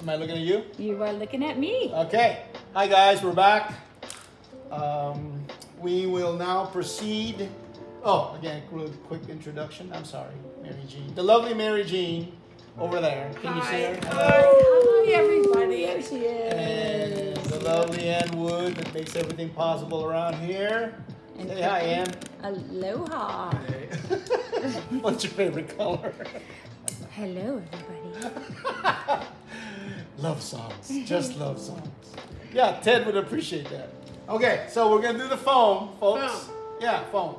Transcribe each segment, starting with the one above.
Am I looking at you? You are looking at me. Okay. Hi guys, we're back. Um, we will now proceed. Oh, again, real quick introduction. I'm sorry, Mary Jean. The lovely Mary Jean over there. Can you see her? Hello. Hi, everybody. There she is. And the lovely Ann Wood that makes everything possible around here. And Say hi, Ann. Aloha. What's your favorite color? Hello, everybody. love songs. Just love songs. Yeah, Ted would appreciate that. Okay, so we're gonna do the foam, folks. Foam. Yeah, foam.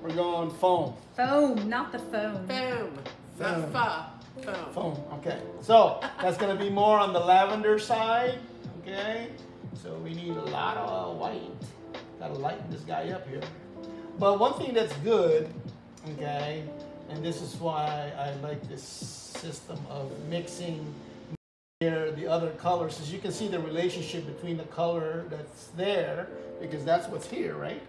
We're going foam. Foam, not the phone. Foam, Boom. Fa. Boom. Foam. Okay. So that's gonna be more on the lavender side. Okay. So we need a lot of white. Gotta lighten this guy up here. But one thing that's good, okay, and this is why I like this system of mixing here the other colors As you can see the relationship between the color that's there because that's what's here right?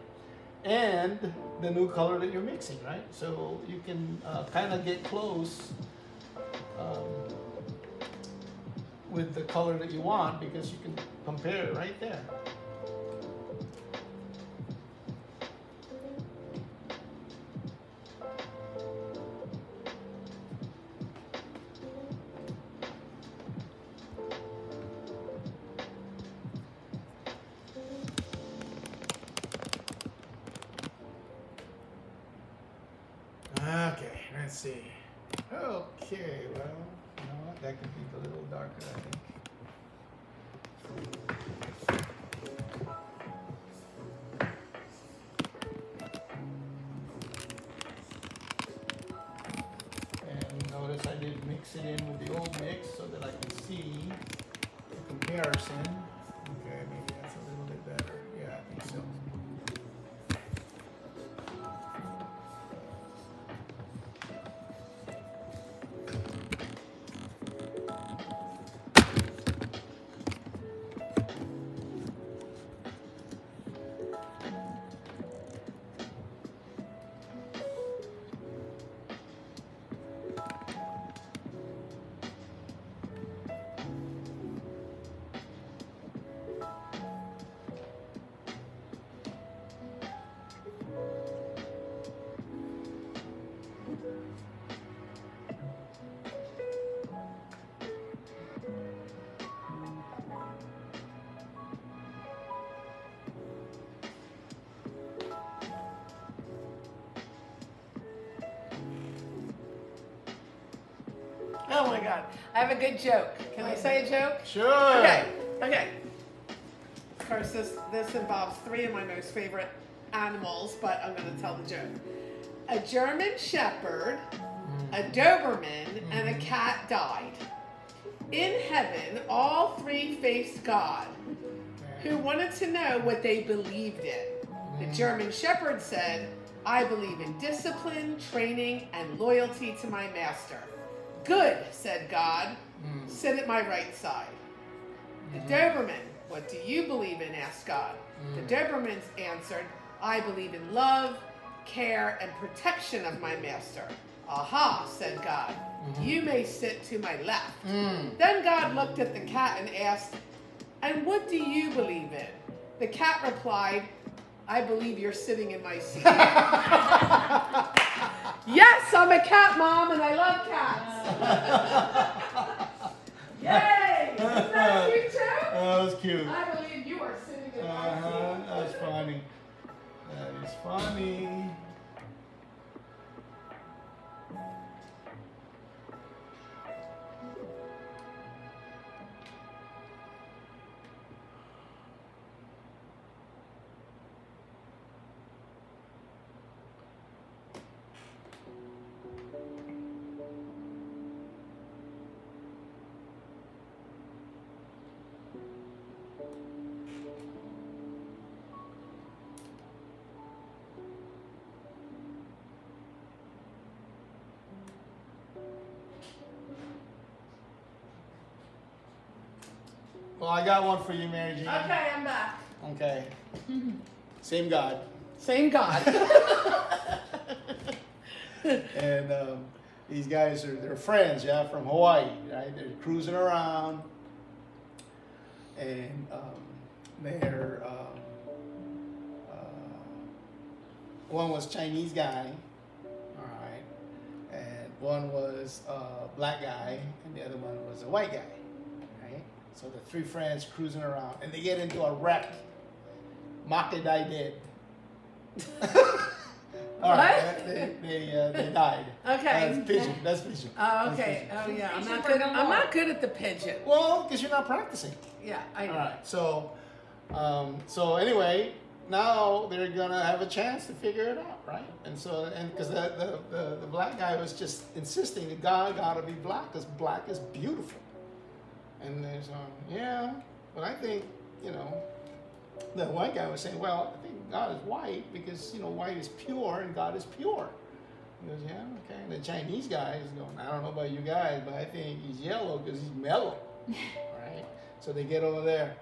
And the new color that you're mixing right? So you can uh, kind of get close um, with the color that you want because you can compare right there That could be a little darker, I think. I have a good joke. Can I say a joke? Sure. Okay. Okay. Of course, this this involves three of my most favorite animals, but I'm going to tell the joke. A German Shepherd, a mm. Doberman, and a mm. cat died. In heaven, all three faced God, who wanted to know what they believed in. The mm. German Shepherd said, I believe in discipline, training, and loyalty to my master. Good, said God. Hmm. Sit at my right side. The hmm. Doberman, what do you believe in? asked God. The hmm. Doberman answered, I believe in love, care, and protection of my master. Aha, said God. You may sit to my left. Then God looked at the cat and asked, And what do you believe in? The cat replied, I believe you're sitting in my seat. yes, I'm a cat mom and I love cats. Yay! Isn't that cute too? That was cute. I believe you are sitting in my Uh-huh. seat. That's funny. That is funny. I got one for you, Mary Jean. Okay, I'm back. Okay. Same God. Same God. And um, these guys are they're friends, yeah, from Hawaii, right? They're cruising around, and um, they're um, uh, one was Chinese guy, all right, and one was a black guy, and the other one was a white guy, right? So the three friends cruising around, and they get into a wreck. Maka died dead. All right, What? they they, uh, they died. Okay. That's pidgin. That's pidgin. Oh, That's okay. pidgin. Oh, yeah. I'm not good. I'm not good at the pidgin. Well, because you're not practicing. Yeah, I know. All right. So, um, so anyway, now they're gonna have a chance to figure it out, right? And so, and because the, the, the the black guy was just insisting that God gotta be black, because black is beautiful. And there's um, yeah, but I think you know, the white guy was saying, well, I think God is white because you know white is pure and God is pure. He goes, yeah, okay. And the Chinese guy is going, I don't know about you guys, but I think he's yellow because he's mellow, right? So they get over there,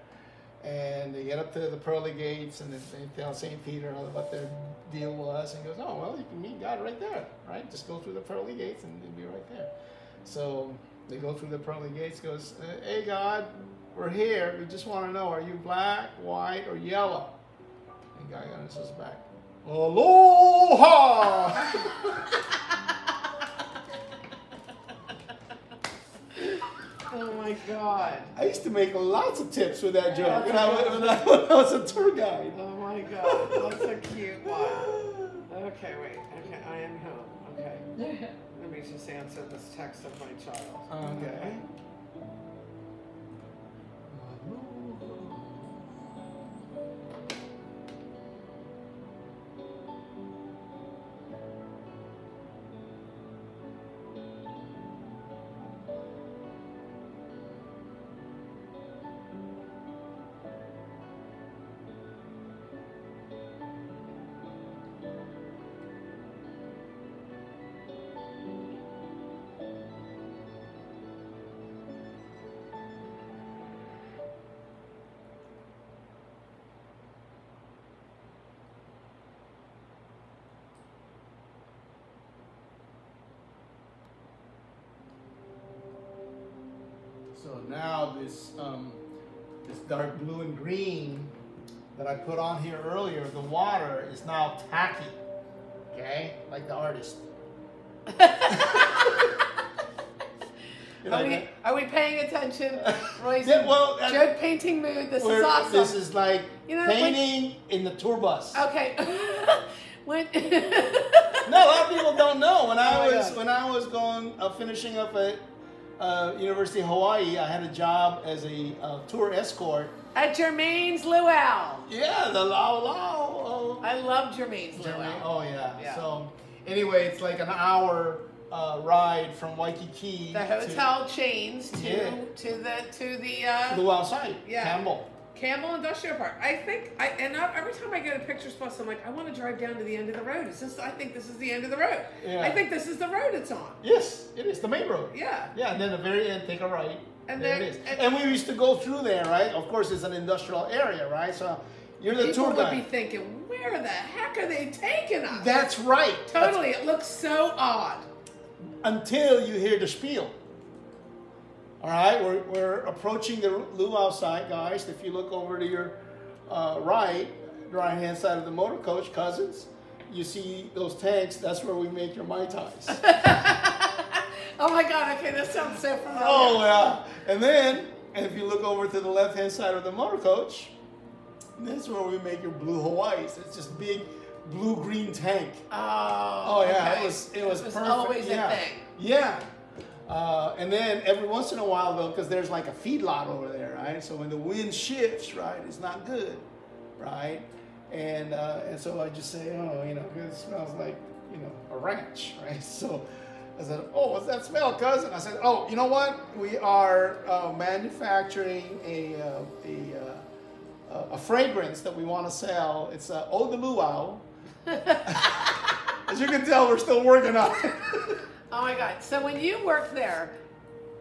and they get up to the pearly gates, and then they tell Saint Peter what their deal was, and he goes, oh well, you can meet God right there, right? Just go through the pearly gates, and you'll be right there. So they go through the pearly gates. Goes, hey God, we're here. We just want to know, are you black, white, or yellow? And guy answers back, Aloha! Oh my god. I used to make lots of tips with that joke when I, when I, when I was a tour guide. Oh my god. That's a cute one. Okay, wait. Okay, I am home. Okay. Let me just answer this text of my child. Um, okay. So now this um, this dark blue and green that I put on here earlier, the water is now tacky. Okay, like the artist. Are like we, are we paying attention? Roy's Yeah, in well, joke painting mood. This is awesome. This is like You know, when- painting in the tour bus. okay. when No, a lot of people don't know. When I Oh was when I was going uh, finishing up at uh, University of Hawaii, I had a job as a uh, tour escort. At Germaine's Luau. Yeah, the Lao Lao. I love Germaine's Uh, Luau. oh yeah. Yeah. So anyway, it's like an hour uh, ride from Waikiki The hotel chains to Yeah. to the to the uh, Luau side, Yeah. Campbell. Campbell Industrial Park. I think I and I, every time I go to Pictures Plus, I'm like, I want to drive down to the end of the road. Is this? I think this is the end of the road. Yeah. I think this is the road it's on. Yes, it is the main road. Yeah. Yeah, and then the very end, take a right. And there then- it is. and- And, we used to go through there, right? Of course, it's an industrial area, right? So you're the People tour would be thinking, where the heck are they taking us? That's right. That's- totally. It looks so odd. until you hear the spiel. All right, we're, we're approaching the luau side, guys. If you look over to your uh, right, right hand side of the motor coach, cousins, you see those tanks. That's where we make your mai tais. Oh my God. Okay, that sounds so familiar. oh yeah, and then if you look over to the left hand side of the motor coach, that's where we make your blue Hawaii's. It's just big blue green tank. Oh. Oh yeah, okay. it was it was, It was perfect. always a thing. Yeah. Uh, and then every once in a while though, because there's like a feedlot over there, right? So when the wind shifts, right, it's not good, right? And uh, and so I just say, oh, you know, it smells like you know a ranch, right? So I said, oh, what's that smell, cousin? I said, oh, you know what? We are uh, manufacturing a uh, a uh, a fragrance that we want to sell. It's uh, Eau de Luau. As you can tell, we're still working on it. Oh my God. So when you worked there,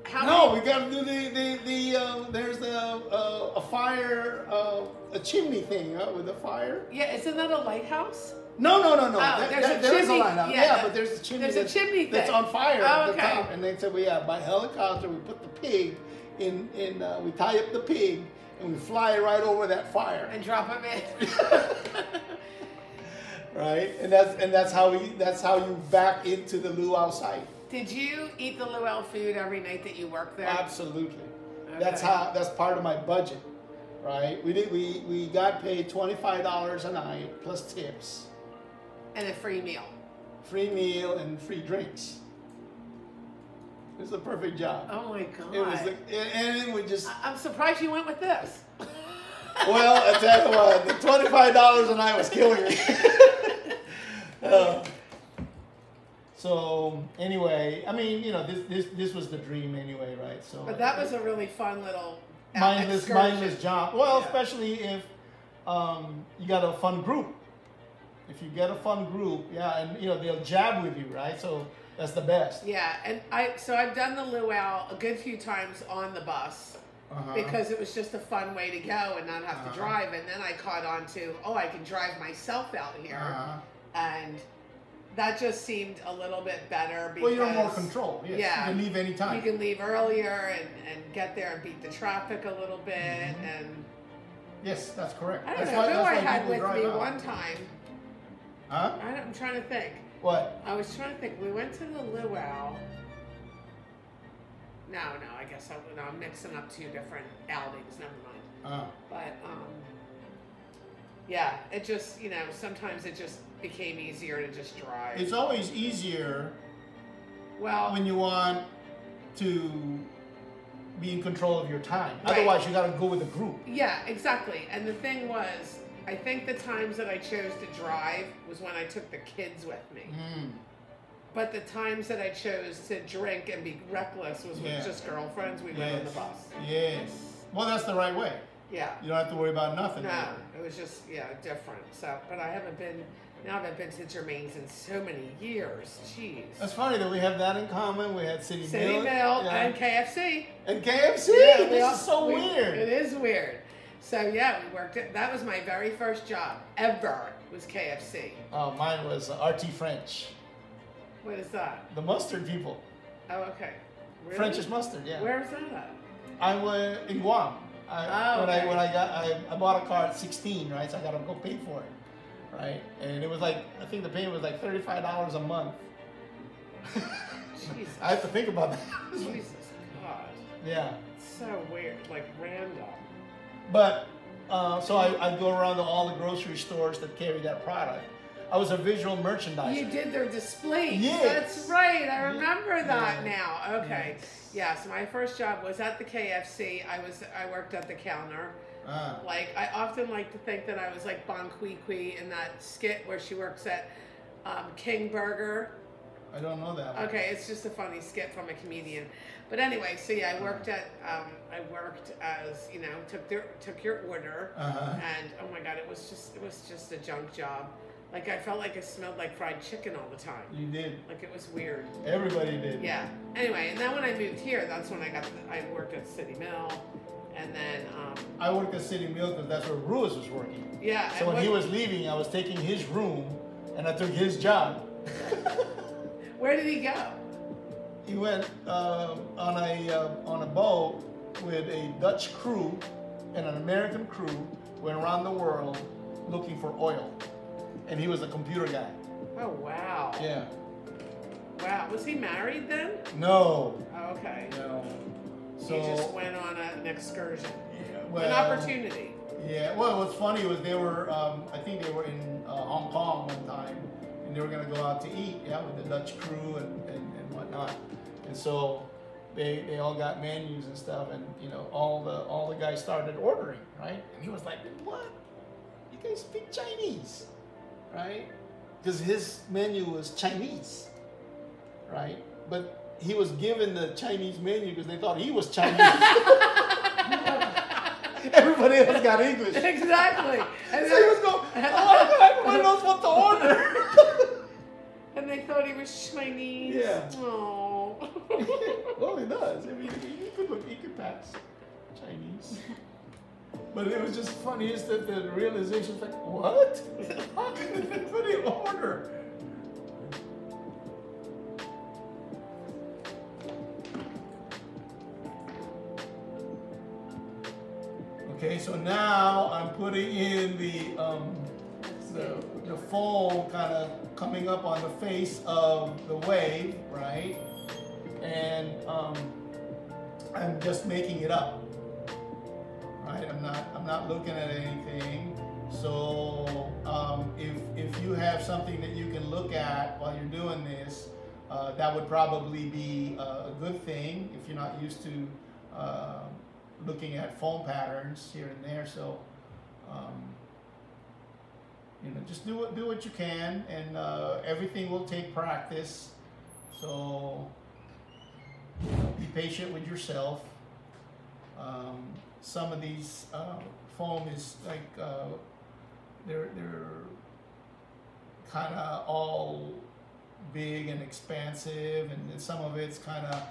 how no, many- we got to do the the the. Uh, there's the uh, a fire uh, a chimney thing uh, with a fire. Yeah, isn't that a lighthouse? No, no, no, no. Oh, There- there's there- a there is chimney, lighthouse. yeah, Yeah, that- but there's a chimney. there's a that's- chimney that's on fire Oh, at the okay. top. And they said, well, yeah, by helicopter we put the pig in in uh, we tie up the pig and we fly right over that fire. And drop him in. right? And that's and that's how we that's how you back into the luau site. Did you eat the luau food every night that you worked there? Absolutely. That's how that's part of my budget. Right? We did we we got paid twenty five dollars a night plus tips, And a free meal. free meal and free drinks. It was the perfect job. Oh my god. It was the, and it would just I'm surprised you went with this. Well, I tell you what, the twenty five dollars a night was killing me. Uh, so anyway, I mean, you know, this this this was the dream anyway, right? So But that was a really fun little mindless excursion. mindless job. Well, Yeah. especially if um, you got a fun group. If you get a fun group, yeah, and you know they'll jab with you, right? So that's the best. Yeah, and I so I've done the luau a good few times on the bus Uh-huh. because it was just a fun way to go and not have Uh-huh. to drive. And then I caught on to oh I can drive myself out here, Uh-huh. and that just seemed a little bit better because Well, you're more control. Yes. Yeah. You can leave anytime. You can leave earlier and, and get there and beat the traffic a little bit Mm-hmm. and. Yes, that's correct. I don't that's know why, who I had with me out. one time. Huh? I I'm trying to think. What? I was trying to think. We went to the luau. No, no, I guess I, no, I'm mixing up two different outings. Never mind. Uh, But um, yeah, it just you know sometimes it just became easier to just drive. it's always easier well, when you want to be in control of your time. Right. Otherwise, you got to go with a group. yeah, exactly. And the thing was, I think the times that I chose to drive was when I took the kids with me. Mm. But the times that I chose to drink and be reckless was with Yeah. just girlfriends. We went on the bus. Yes. Well, that's the right way. Yeah. You don't have to worry about nothing. No, it was just yeah different. So, but I haven't been now. I haven't been to Germaine's in so many years. Jeez. That's funny that we have that in common. We had City, City Mill, Mill yeah. and KFC. and KFC. Yeah, this all- is so we- weird. It is weird. So yeah, we worked it. That was my very first job ever. Was KFC. Oh, mine was uh, RT French, What is that? the mustard people. Oh, okay. Really? French's mustard. Yeah. Where is that at? I was in Guam. I, Oh, when okay. I when I got I, I bought a car at 16, right? So I got to go pay for it, right? And it was like I think the payment was like 35 dollars a month. Jesus. I have to think about that. Jesus God. yeah, It's so weird. Like random. but uh, so I, I go around to all the grocery stores that carry that product. I was a visual merchandiser. You did their displays. Yes. That's right. I remember that Yeah. now. Okay. Yes, my first job was at the KFC. I was I worked at the counter. Ah. Like I often like to think that I was like Bon Qui Qui in that skit where she works at um, King Burger. I don't know that. one. Okay, it's just a funny skit from a comedian. But anyway, so yeah, I worked at um, I worked as you know took their took your order, Uh-huh. and oh my god, it was just it was just a junk job. Like I felt like I smelled like fried chicken all the time. You did. Like it was weird. Everybody did. Yeah. Anyway, and then when I moved here, that's when I got the, I worked at City Mill, and then um, I worked at City Mill because that's where Ruiz was working. yeah. So when what- he was leaving, I was taking his room, and I took his job. where did he go? he went um on a uh, on a boat with a Dutch crew and an American crew. Went around the world looking for oil, and he was a computer guy. Oh wow. Yeah. Wow. Was he married then? No. Oh, okay. No. So he just went on a, an excursion, yeah, an opportunity. Yeah. Well, what's funny was they were. Um, I think they were in uh, Hong Kong one time, and they were gonna go out to eat. Yeah, with the Dutch crew and, and, and whatnot. And so they they all got menus and stuff, and you know all the all the guys started ordering, right? And he was like, "What? You guys speak Chinese, right?" Because his menu was Chinese, right? But he was given the Chinese menu because they thought he was Chinese. Everybody else got English. exactly. And, So he was going, oh, everyone knows what to order. and they thought he was Chinese. Yeah. Oh. well, he does. I mean, he could look, he could pass Chinese. But it was just funny is that the realization like, what? How can anybody order? Okay, so now I'm putting in the, um, the, the foam kind of coming up on the face of the wave, right? And um, I'm just making it up, right? I'm not, I'm not looking at anything. So um, if, if you have something that you can look at while you're doing this, uh, that would probably be a, a good thing if you're not used to uh, looking at foam patterns here and there. So, um, you know, just do what do what you can, and uh, everything will take practice. So, be patient with yourself. Um, some of these uh, foam is like uh, they're they're kind of all big and expansive, and some of it's kind of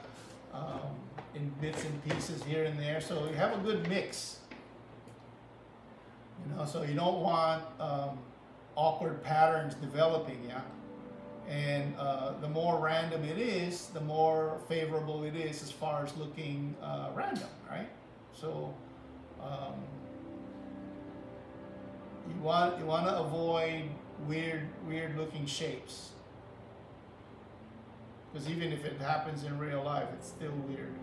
um, in bits and pieces here and there. So you have a good mix. You know, so you don't want um, awkward patterns developing, yeah. And uh, the more random it is, the more favorable it is as far as looking uh, random, right? So um, you want you want to avoid weird weird looking shapes because even if it happens in real life, it's still weird.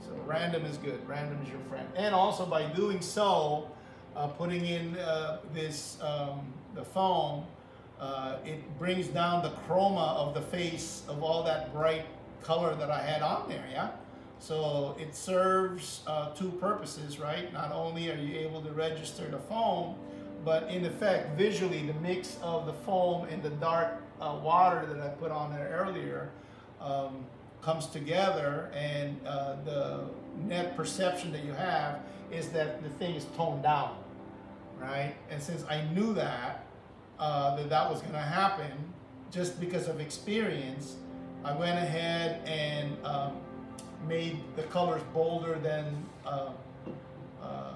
So random is good. Random is your friend. And also by doing so, uh, putting in uh, this um, the foam, uh, it brings down the chroma of the face of all that bright color that I had on there. Yeah. So it serves uh, two purposes, right? Not only are you able to register the foam, but in effect, visually, the mix of the foam and the dark uh, water that I put on there earlier um, comes together, and uh, the net perception that you have is that the thing is toned down, right? And since I knew that uh, that that was going to happen, just because of experience, I went ahead and um, made the colors bolder than uh, uh,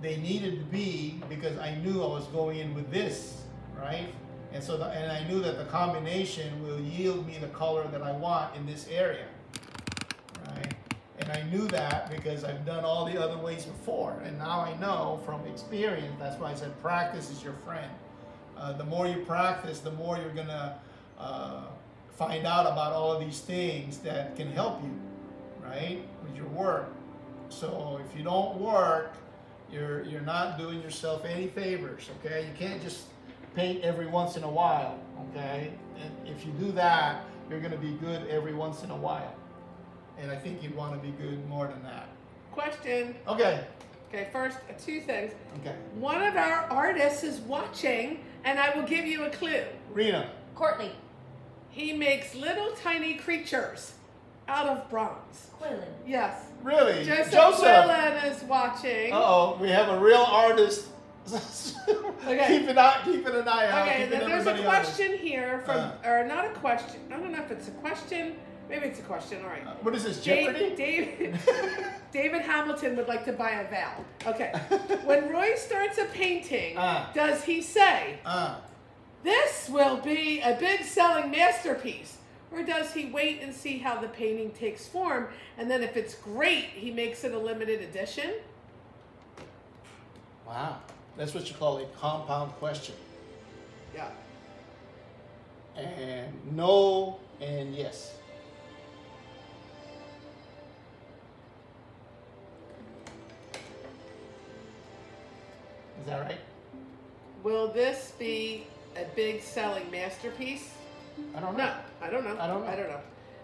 they needed to be because I knew I was going in with this, right? And so, the, and I knew that the combination will yield me the color that I want in this area, right? And I knew that because I've done all the other ways before. And now I know from experience, that's why I said practice is your friend. Uh, the more you practice, the more you're gonna uh, find out about all of these things that can help you, right, with your work. So if you don't work, you're you're not doing yourself any favors. Okay, you can't just paint every once in a while. Okay, and if you do that, you're going to be good every once in a while. And I think you'd want to be good more than that. Question. Okay. Okay, first, uh, two things. Okay. One of our artists is watching, and I will give you a clue. Rena. Courtney. He makes little tiny creatures out of bronze. Quillen. Yes. Really? Joseph, Joseph. Quillen is watching. Uh oh, we have a real artist. Okay. keeping, eye, keeping an eye out. Okay, then there's a everybody honest. question here from, Uh. or not a question. I don't know if it's a question. Maybe it's a question. All right. Uh, what is this, Dave, Jeopardy? David, David Hamilton would like to buy a vowel. Okay. when Roy starts a painting, Ah. does he say, Uh, this will be a big selling masterpiece? Or does he wait and see how the painting takes form, and then if it's great, he makes it a limited edition? wow. That's what you call a compound question. Yeah. And no and yes. Is that right? Will this be a big selling masterpiece? I don't know. I don't know. I don't know. I don't know.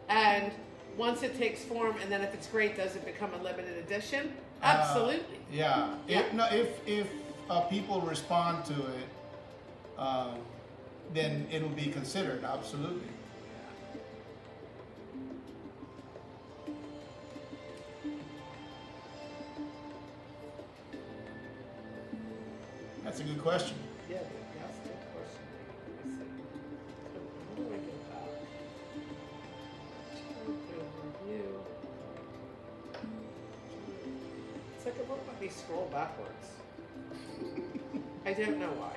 And once it takes form, and then if it's great, does it become a limited edition? Uh, Absolutely. Yeah. Yeah. If, no, if if uh, people respond to it, um, then it'll be considered absolutely. That's a good question. Yeah, It's like it won't let me scroll backwards. I don't know why.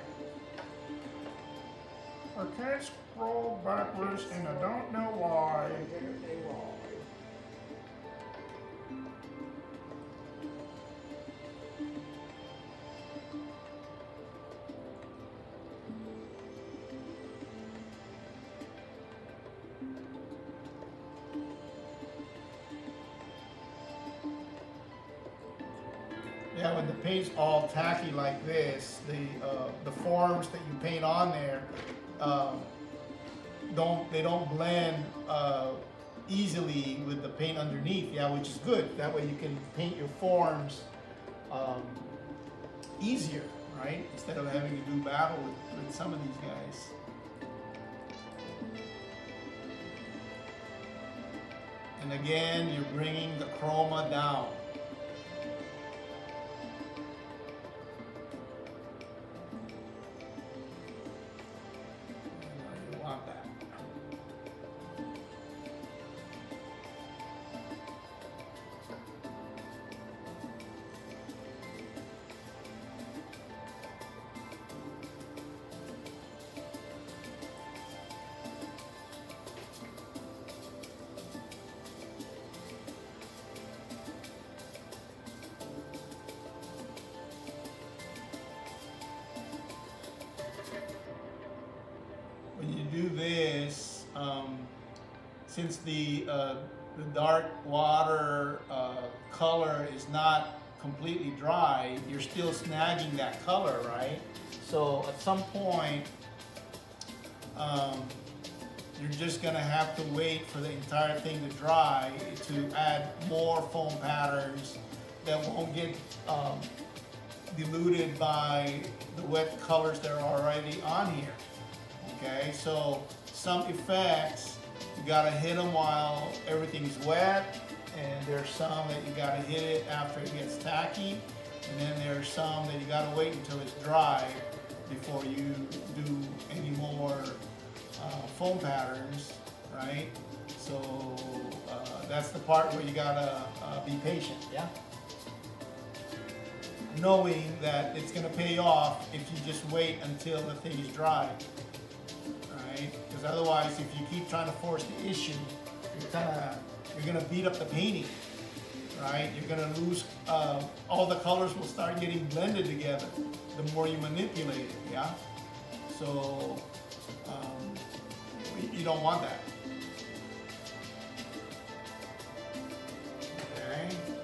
I can't scroll backwards and I don't know why. I don't know why. Tacky like this, the uh, the forms that you paint on there um, don't they don't blend uh, easily with the paint underneath. Yeah, which is good. That way you can paint your forms um, easier, right? Instead of having to do battle with, with some of these guys. And again, you're bringing the chroma down. Um, diluted by the wet colors that are already on here. Okay, so some effects you gotta hit them while everything's wet, and there's some that you gotta hit it after it gets tacky, and then there's some that you gotta wait until it's dry before you do any more uh, foam patterns, right? So uh, that's the part where you gotta uh, be patient, yeah? Knowing that it's gonna pay off if you just wait until the thing is dry right? Because otherwise, if you keep trying to force the issue, you're kind of you're gonna beat up the painting, right? You're gonna lose. Uh, all the colors will start getting blended together the more you manipulate it. Yeah. So um, you- you don't want that. Okay.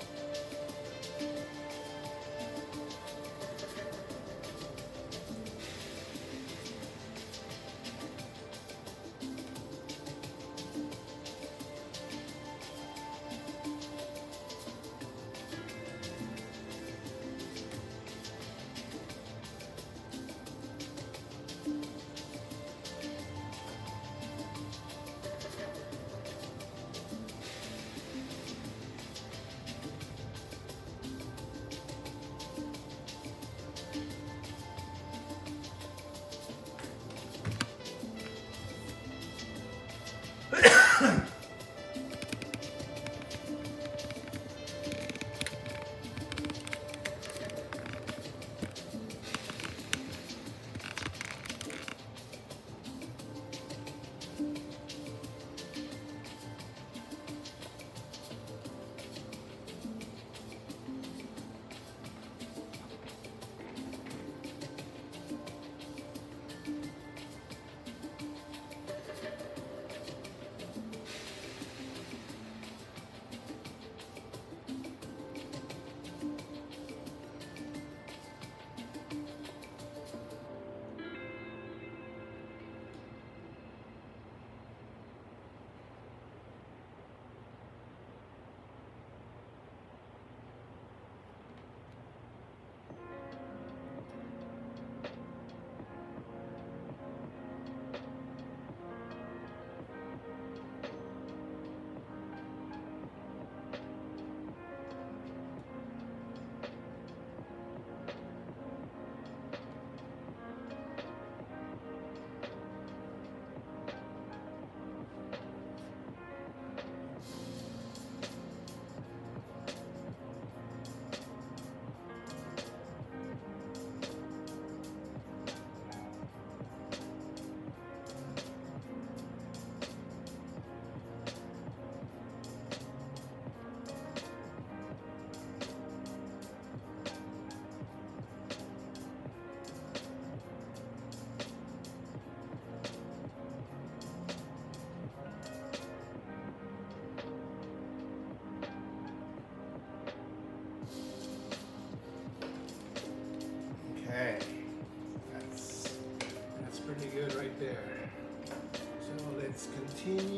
continue.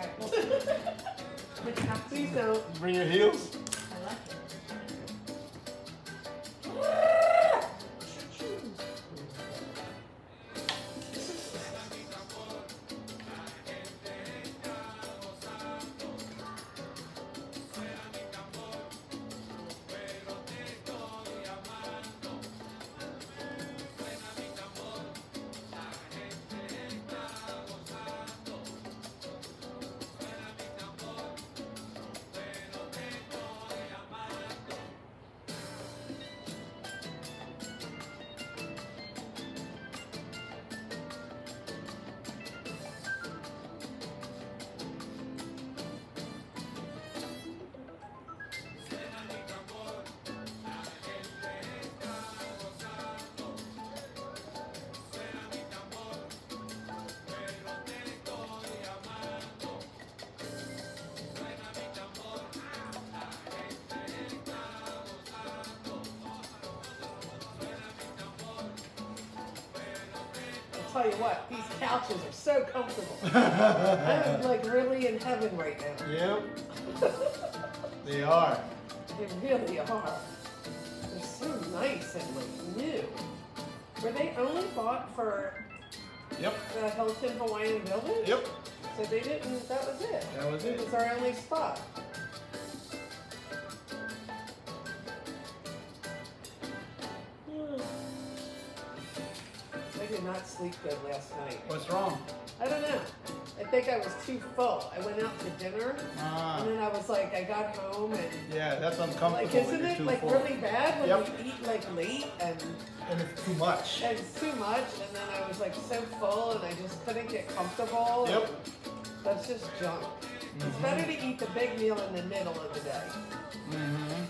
Please don't. Bring your heels? You what, these couches are so comfortable. I'm like really in heaven right now. Yep. They are. They really are. They're so nice and like new. Were they only bought for Yep. the Hilton Hawaiian Village? Yep. So they didn't, that was it. That was It it. was our only spot. Did not sleep good last night. What's wrong? I don't know. I think I was too full. I went out to dinner Ah. and then I was like, I got home and Yeah, that's uncomfortable. like, isn't it like full. really bad when Yep. you eat like late and, And it's too much. and it's too much and then I was like so full and I just couldn't get comfortable. Yep. That's just junk. It's Mhm. better to eat the big meal in the middle of the day. Mm-hmm.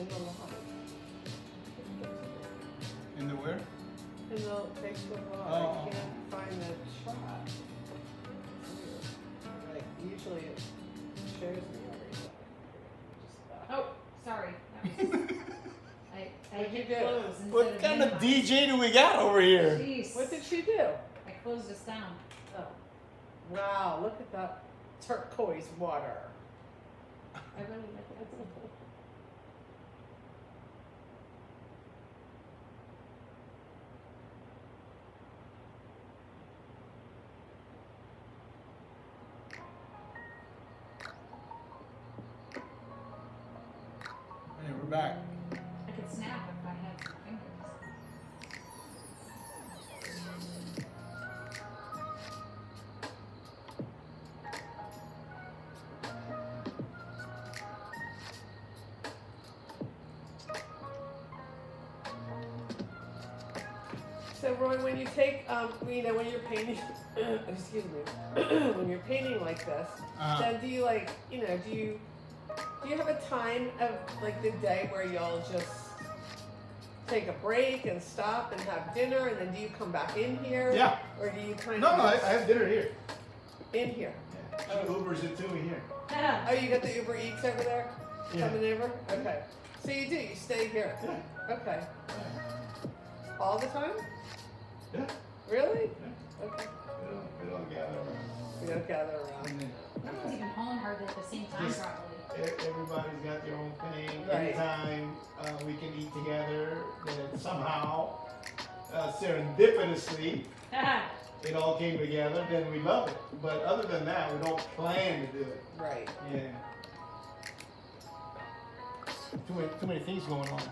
in the lodge. In the where? In the Facebook lodge, Oh. I can't find the shot. Like usually it shows me everything. Oh, sorry. That was, I, I What'd hit close instead What of kind of minimize. DJ do we got over here? Jeez. What did she do? I closed us down. Oh. Wow, look at that turquoise water. I really like that. when you take, um, you know, when you're painting, excuse me, when you're painting like this, Uh-huh. then do you like, you know, do you, do you have a time of like the day where y'all just take a break and stop and have dinner, and then do you come back in here? Yeah. Or do you kind No, of no, I, I have dinner here. in here? Yeah. She Ubers it to me here. Oh, you got the Uber Eats over there Yeah. coming over? Okay. So you do, you stay here. Yeah. Okay. All the time? Yeah. Really? Yeah. Okay. We don't, we don't gather around. We don't gather around. No one's even home hardly at the same time, Just- probably. everybody's got their own thing. Right. Anytime uh, we can eat together, then somehow, uh, serendipitously, it all came together, then we love it. But other than that, we don't plan to do it. Right. Yeah. Too many, too many things going on.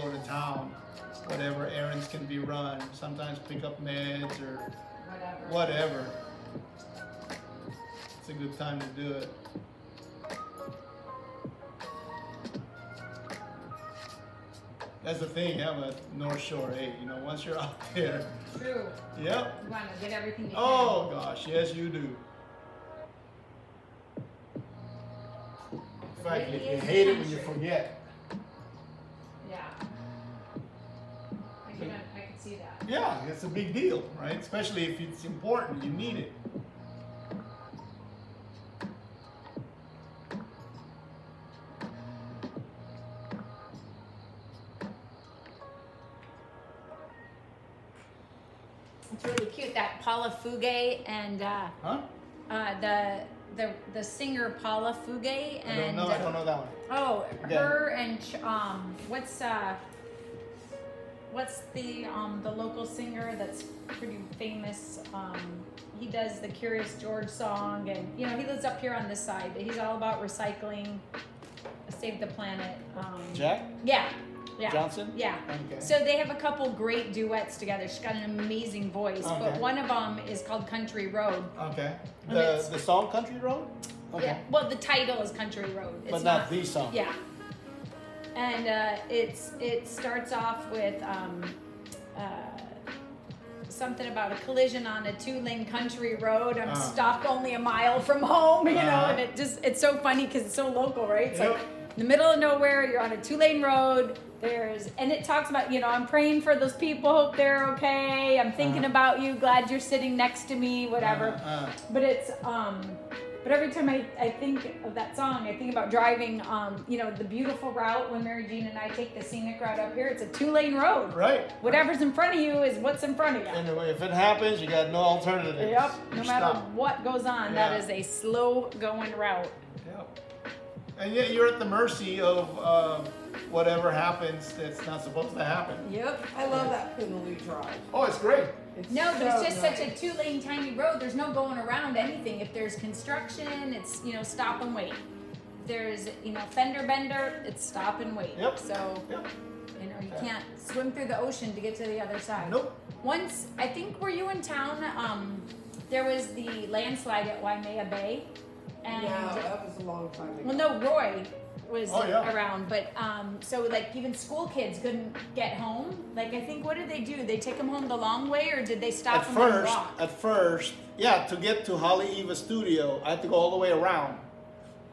Go to town, whatever errands can be run. Sometimes pick up meds or Whatever. It's a good time to do it. That's the thing, yeah, with North Shore 8. You know, once you're out there, True. yep. You want to get everything you oh, can. Oh gosh, yes you do. In fact, you, you hate it when you forget. Yeah, it's a big deal, right? Especially if it's important, you need it. It's really cute that Paula Fuga and uh, Huh? uh, the the the singer Paula Fuga I and don't know. I don't know that one. oh Yeah. her and um what's uh what's the um the local singer that's pretty famous um he does the Curious George song and you know he lives up here on this side he's all about recycling save the planet um Jack yeah yeah Johnson. yeah Okay. so they have a couple great duets together. She's got an amazing voice, but one of them is called Country Road. Okay. The the song Country Road. Okay. Yeah. Well, the title is Country Road. It's But not the song. Yeah. And uh, it's it starts off with um, uh, something about a collision on a two-lane country road. I'm Uh. stopped only a mile from home, you know, and it just it's so funny because it's so local, right? It's like in the middle of nowhere. You're on a two lane road. There's and it talks about you know I'm praying for those people. Hope they're okay. I'm thinking Uh-huh. about you. Glad you're sitting next to me. Whatever. But it's um. But every time I, I think of that song, I think about driving, um, you know, the beautiful route when Mary Jean and I take the scenic route up here. It's a two lane road. Right. Whatever's in front of you is what's in front of you. Anyway, if it happens, you got no alternative. Yep. No matter stop. what goes on, Yeah. that is a slow going route. Yep. And yet you're at the mercy of um, whatever happens that's not supposed to happen. Yep. I love that Pinley Drive. Oh, it's great. It's No, so just such a two lane tiny road. There's no going around anything. If there's construction, it's you know stop and wait. If there's you know fender bender, it's stop and wait. Yep. So Yep. you know you can't swim through the ocean to get to the other side. Nope. Once I think were you in town? Um, there was the landslide at Waimea Bay, and Yeah, that was a long time ago. well, no, Roy was Oh, yeah. around, but um, so like even school kids couldn't get home. Like I think what did they do? They take them home the long way, or did they stop At first, at first, yeah, to get to Holly Eva Studio, I had to go all the way around.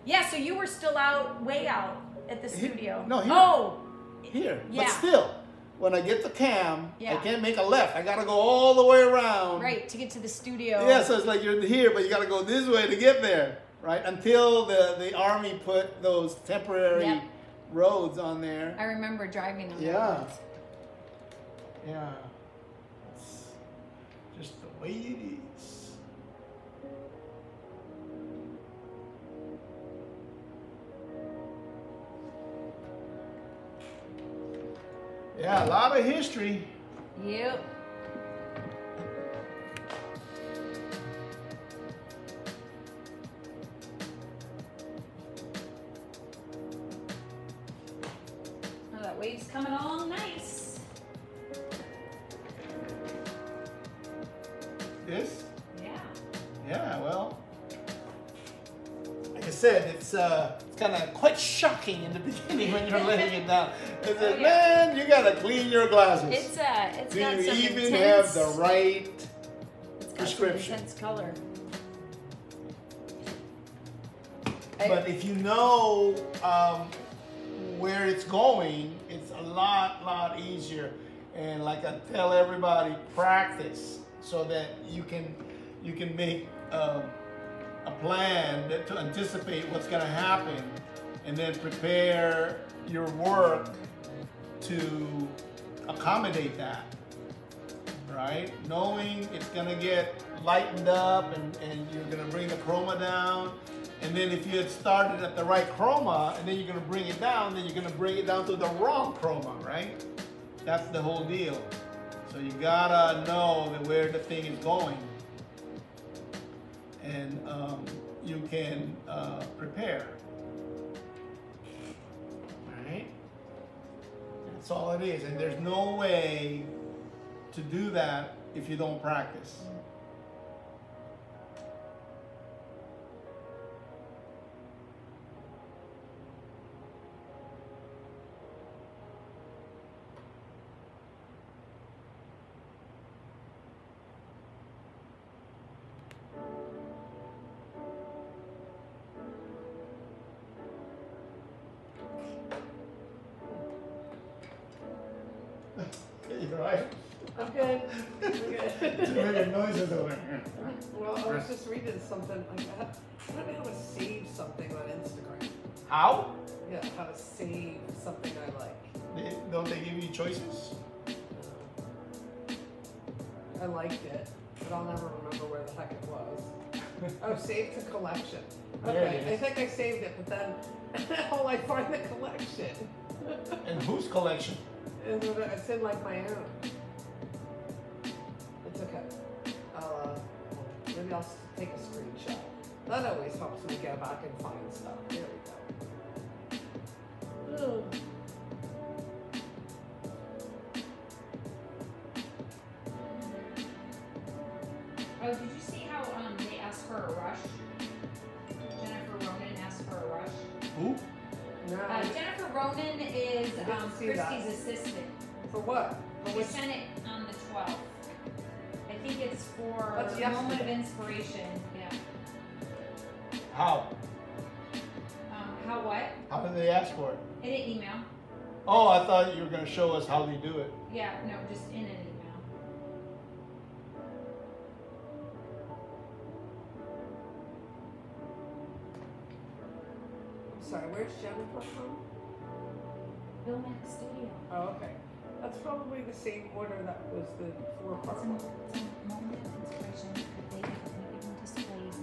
Yeah, so you were still out, way out at the He- studio. no, here. Oh, Here. Yeah. But still, when I get the Cam, I can't make a left. I gotta go all the way around. right, to get to the studio. Yeah, so it's like you're here, but you gotta go this way to get there, right? Until the, the army put those temporary Yep. roads on there. I remember driving on Yeah. that. road. Yeah. It's just the way it is. Yeah, a lot of history. Yep. You're laying it down. It's Oh, yeah. man, you gotta clean your glasses. It's uh, it's Do you even intense, have the right it's prescription? intense color. But if you know um, where it's going, it's a lot, lot easier. And like I tell everybody, practice so that you can you can make um, a plan to anticipate what's going to happen, and then prepare your work to accommodate that. Right? Knowing it's to get lightened up and, and you're to bring the chroma down. And then if you had started at the right chroma and then you're to bring it down, then you're to bring it down to the wrong chroma, right? That's the whole deal. So you gotta know where the thing is going. And um, you can uh, prepare. That's all it is. And there's no way to do that if you don't practice. Good. many noises over here. well, I was just reading something like that. I don't know how to save something on Instagram. How? Yeah, how to save something I like. They, don't they give you choices? I liked it, but I'll never remember where the heck it was. Oh, save to collection. Okay, I think I saved it, but then how oh, I find the collection. And whose collection? And then it's in like my own. Take a screenshot. That always helps me go back and find stuff. There we go. Ugh. Oh, did you see how um they asked for a rush? Jennifer Ronan asked for a rush. Who? No, Uh, Jennifer Ronan is didn't um, see that. Christie's assistant. for what? For She which- sent it on the 12th. I think it's for That's moment of inspiration. Yeah. How? Um, How what? How did they ask for it? In an email. Oh, I thought you were going to show us how they do it. Yeah, no, just in an email. I'm sorry, where's Jennifer from? Bill Max Studio. Oh, okay. That's probably the same order that was the four part one. some moment of inspiration that they even displays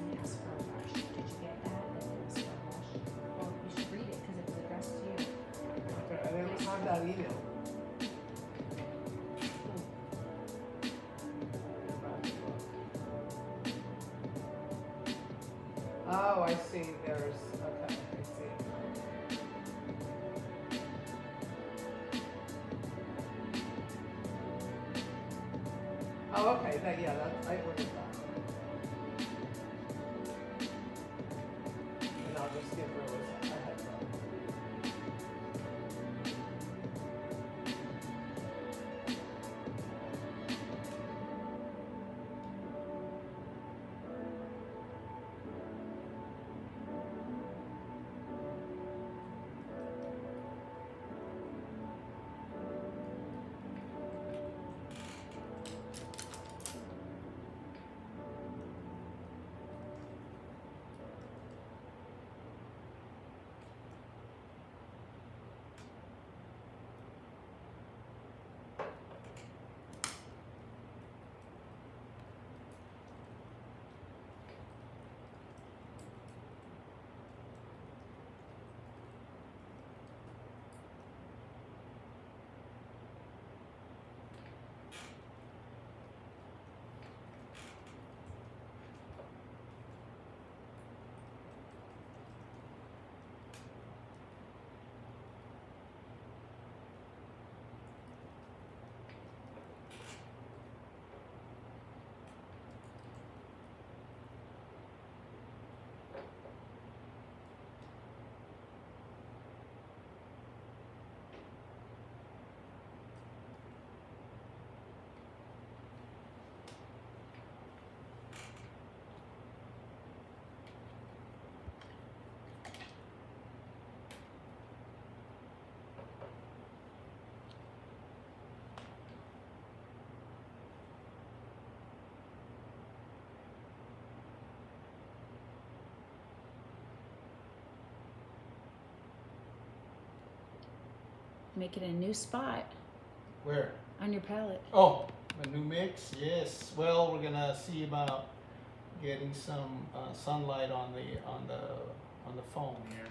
Oh, okay. That yeah. That's I Make it a new spot Where? on your palette. Oh, a new mix? Yes. Well, we're gonna see about getting some uh, sunlight on the on the on the phone here.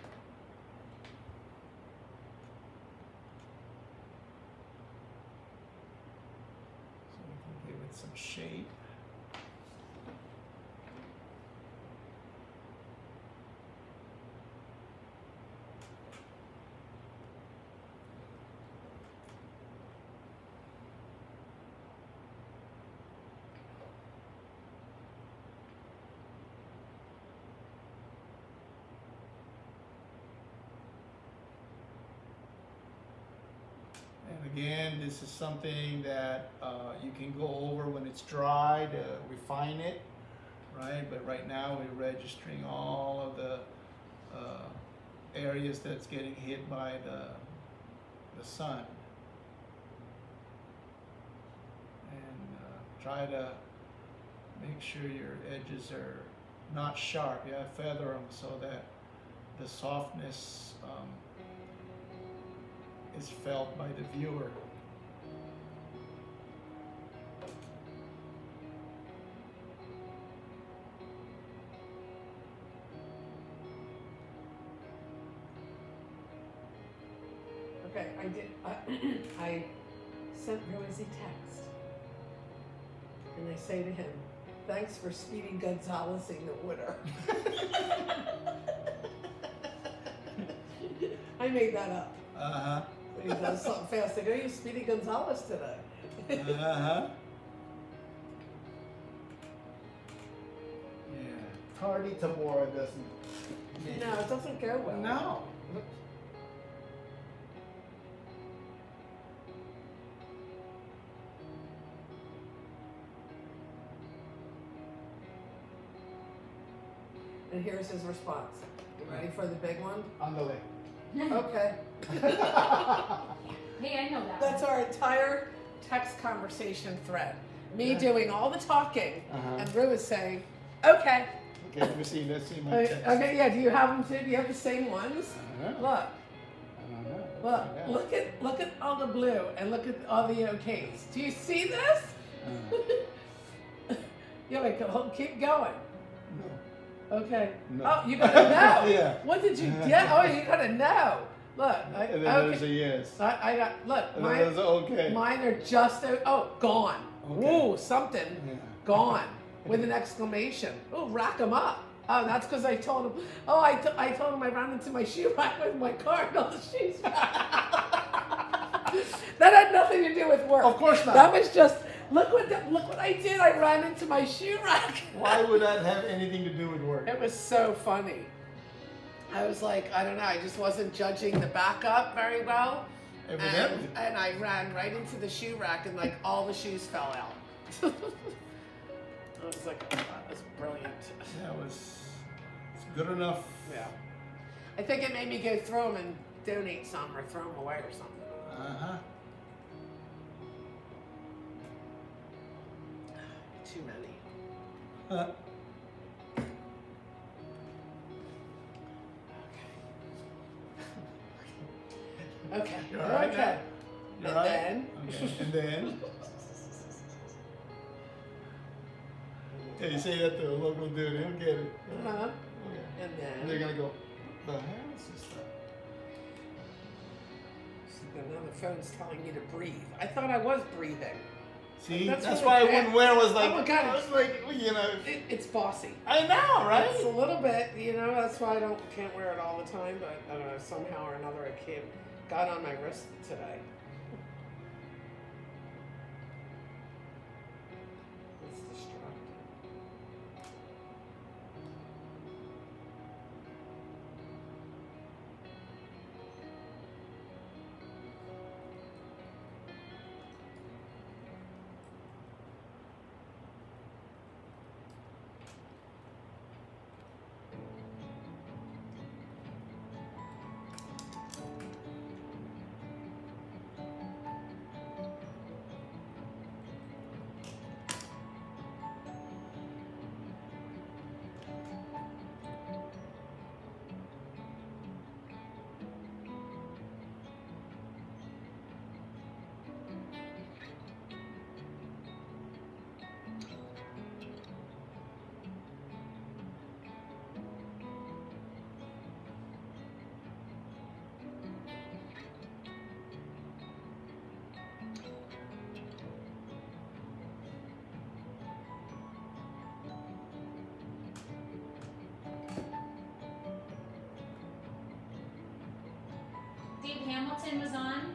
So we can give it some shape. And again, this is something that uh, you can go over when it's dry to refine it, right? But right now we're registering all of the uh, areas that's getting hit by the, the sun. And uh, try to make sure your edges are not sharp. Yeah, feather them so that the softness um, is felt by the viewer. Okay, I did. I, I sent Rosie text, and I say to him, "Thanks for Speedy Gonzalezing the Wooder." I made that up. Uh huh. When he does something fast, I go, "You Speedy Gonzalez today." Uh huh. Yeah. Tardy Tabora doesn't. no, it doesn't go well. No. And here's his response. You ready for the big one? Ándale. Okay. hey, I know that. That's our entire text conversation thread. Me Yeah. doing all the talking, Uh-huh. and Rue is saying, okay. Okay, let me see. Let's see my text. okay, yeah, do you have them too? Do you have the same ones? I don't know. Look, I don't know. Look, find look at look at all the blue and look at all the okays. Do you see this? Uh, Yeah, like, oh, keep going. no. Okay. No. Oh, you gotta know. Yeah. What did you get? Oh, you gotta know. Look. I, And then there's a yes. I, I got look. And then Mine, there's a okay. mine are just oh gone. Okay. Ooh, something Yeah. gone with an exclamation. Oh, rack them up. Oh, that's because I told him. Oh, I, t- I told him I ran into my shoe rack with my car and all the shoes. that had nothing to do with work. Of course not. That was just look what the, look what I did. I ran into my shoe rack. Why would that have anything to do with work? It was so funny. I was like, I don't know, I just wasn't judging the backup very well. And, Evidently. and I ran right into the shoe rack and like all the shoes fell out. I was like, oh, that was brilliant. That was it's good enough. Yeah. I think it made me go throw them and donate some or throw them away or something. Uh huh. Too many. Uh, Okay. You all right okay. you And alright? then? Okay. And then. Yeah, you say that to a local dude, he'll get it. Uh-huh. Okay. And And they're gonna go. The hell is this stuff? Now the phone's telling me to breathe. I thought I was breathing. See, That's that's, why I wouldn't wear. Was like, Oh my God. I was like, you know. It, it's bossy. I know, right? It's a little bit, you know. That's why I don't can't wear it all the time. But I don't know. Somehow or another, it came got on my wrist today. Dave Hamilton was on.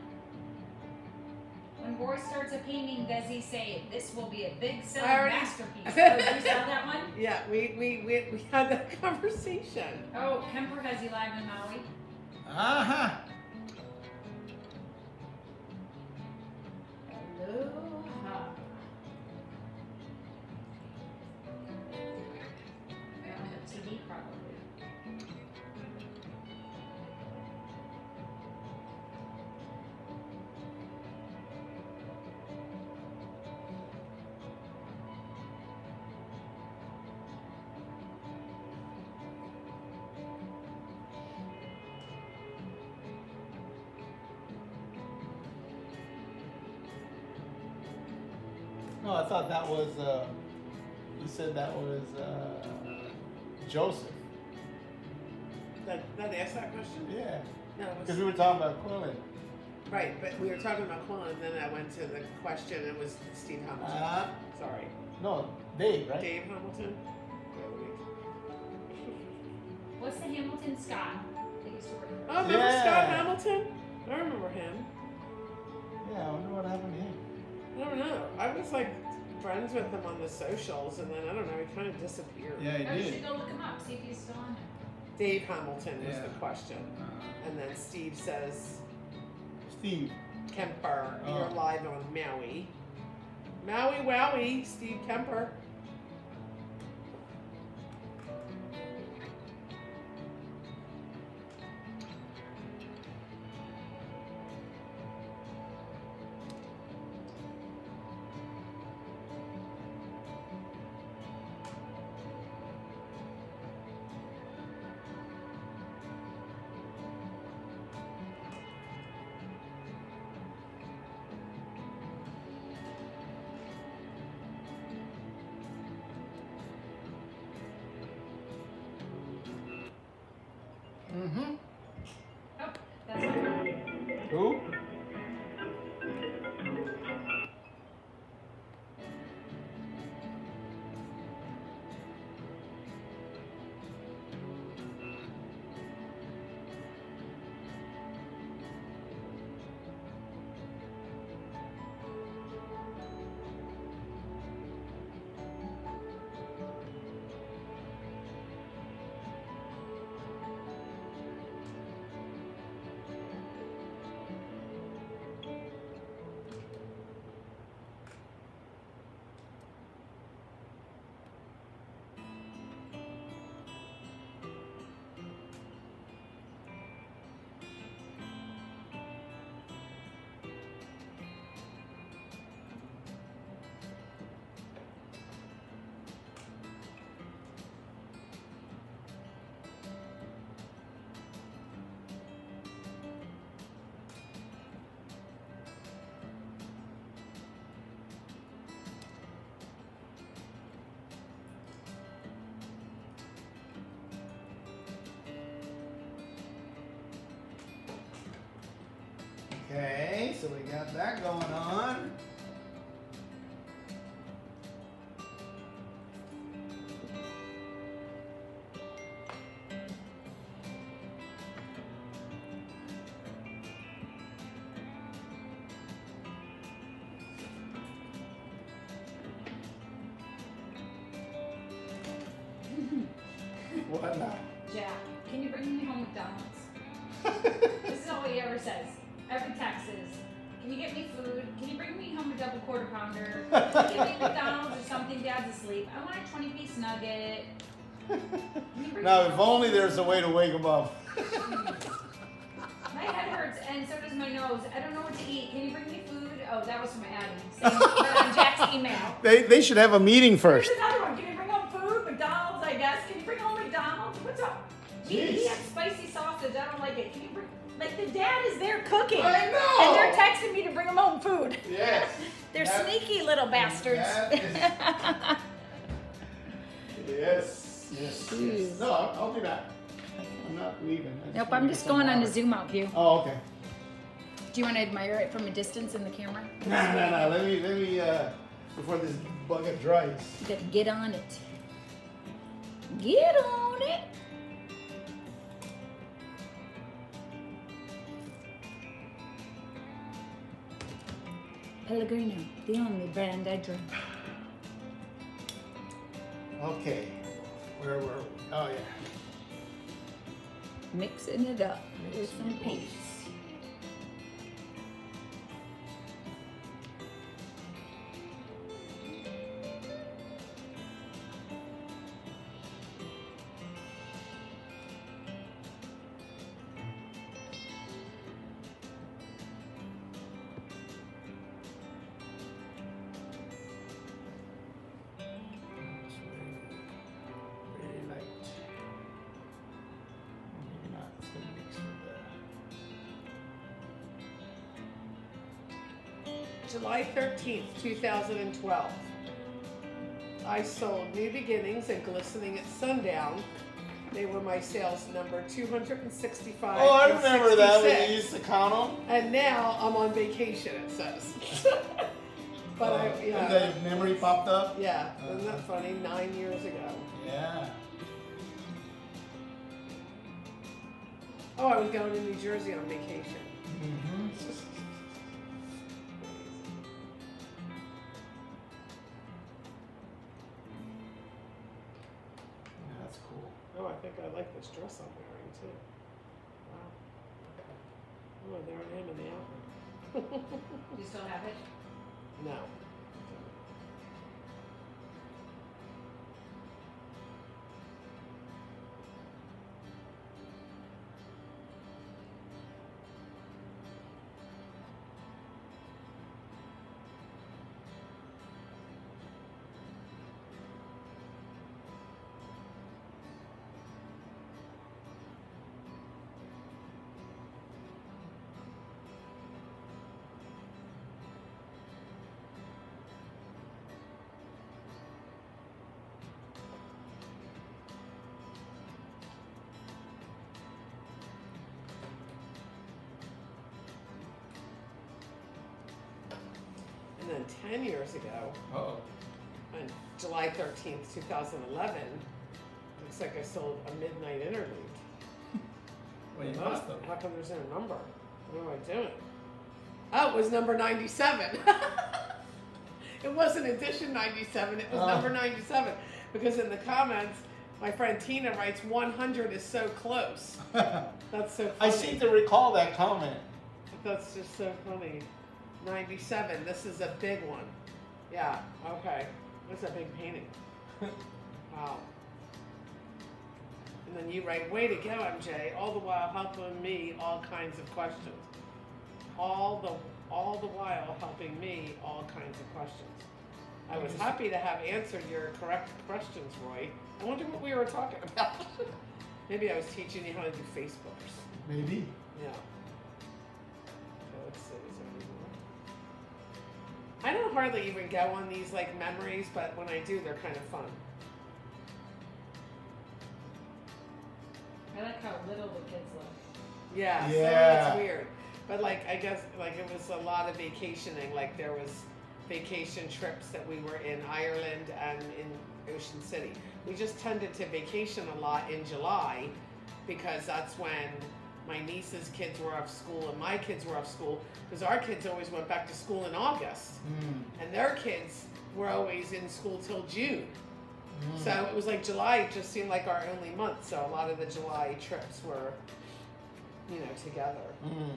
When Boris starts a painting, does he say, This will be a big selling I already- masterpiece? oh, you saw that one? Yeah, we, we, we, we had that conversation. Oh, Kemper has you live in Maui. Uh was. Uh, you said that was uh, Joseph. That, that asked that question? Yeah, No, because we were talking about Quillen. Right, but we were talking about Quillen, and then I went to the question. and It was Steve Hamilton. Uh, Sorry, no, Dave, right? Dave Hamilton. What's the Hamilton Scott that used to work Oh, remember Yeah. Scott Hamilton? I remember him. Yeah, I wonder what happened to him. I don't know. I was like friends with him on the socials, and then I don't know. He kind of disappeared. Yeah, he Oh, you should go look him up, see if he's still on there. Dave Hamilton was the question, Uh, and then Steve says Steve. Kemper. Oh. You're live on Maui. Maui Wowie, Steve Kemper. Mm-hmm. Okay, so we got that going on. What now? Jack, can you bring me home McDonald's? This is all he ever says. Every text is, can you get me food? Can you bring me home a double quarter pounder? Can you get me McDonald's or something? Dad's asleep. I want a 20 piece nugget. Can you bring Now, if only there's a way to wake him up. My head hurts and so does my nose. I don't know what to eat. Can you bring me food? Oh, that was from on Jack's email. They, they should have a meeting first. Here's another one. Can you bring home food? McDonald's, I guess. Can you bring home McDonald's? What's up? Jeez. Cooking. I know. And they're texting me to bring him home food. Yes. They're That- sneaky little bastards. that Yes, yes, yes. No, I'll, I'll be back. I'm not leaving. Nope, I'm just going on a zoom out view. Oh, okay. Do you want to admire it from a distance in the camera? No, no, no. Let me, let me, uh, before this bucket dries. You gotta get on it. Get on it. Pellegrino, the only brand I drink. Okay. Where were we? Oh, yeah. Mixing it up with some paste. 2012. I sold New Beginnings and Glistening at Sundown. They were my sales number 265. Oh, I remember that when you used to count them. And now I'm on vacation, it says. but I, And yeah. the memory popped up. Yeah, isn't that funny? Nine years ago. Yeah. Oh, I was going to New Jersey on vacation. Mm-hmm. That's you still have it? no. Then 10 years ago, Oh. on July 13th, 2011, looks like I sold a midnight interlude. Well, you must have. How come there's no number? What am I doing? Oh, it was number 97. it wasn't edition 97, it was Oh. number 97. Because in the comments, my friend Tina writes 100 is so close. That's so funny. I seem to recall that comment. That's just so funny. 97. This is a big one. Yeah, okay. That's a big painting. Wow. And then you write, way to go, MJ, all the while helping me all kinds of questions. All the all the while helping me all kinds of questions. I was mm-hmm. happy to have answered your correct questions, Roy. I wonder what we were talking about. Maybe I was teaching you how to do Facebooks. Maybe. Yeah. I don't hardly even go on these like memories, but when I do, they're kind of fun. I like how little the kids look. Yeah. So Yeah. it's weird, but like I guess like it was a lot of vacationing. Like there was vacation trips that we were in Ireland and in Ocean City. We just tended to vacation a lot in July because that's when my niece's kids were off school and my kids were off school because our kids always went back to school in August. Mm. and their kids were always in school till June. Mm. So it was like July just seemed like our only month. So a lot of the July trips were, you know, together. Mm.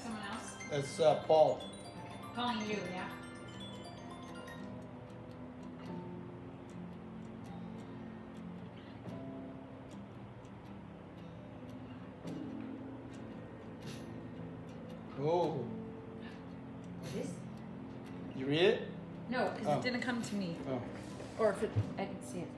Is someone else? That's uh, Paul. Calling you, yeah. Oh. It is? You read it? No, because Oh. it didn't come to me. Oh. Or if it, I didn't see it.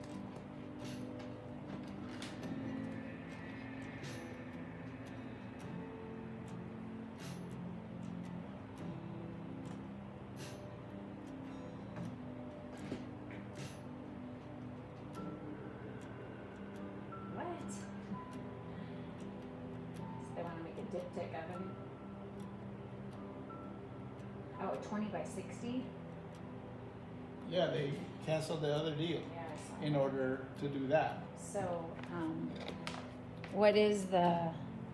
Diptych of him. Oh, 20 by 60? Yeah, they canceled the other deal Yeah, I saw in order to do that. So, um, what is the,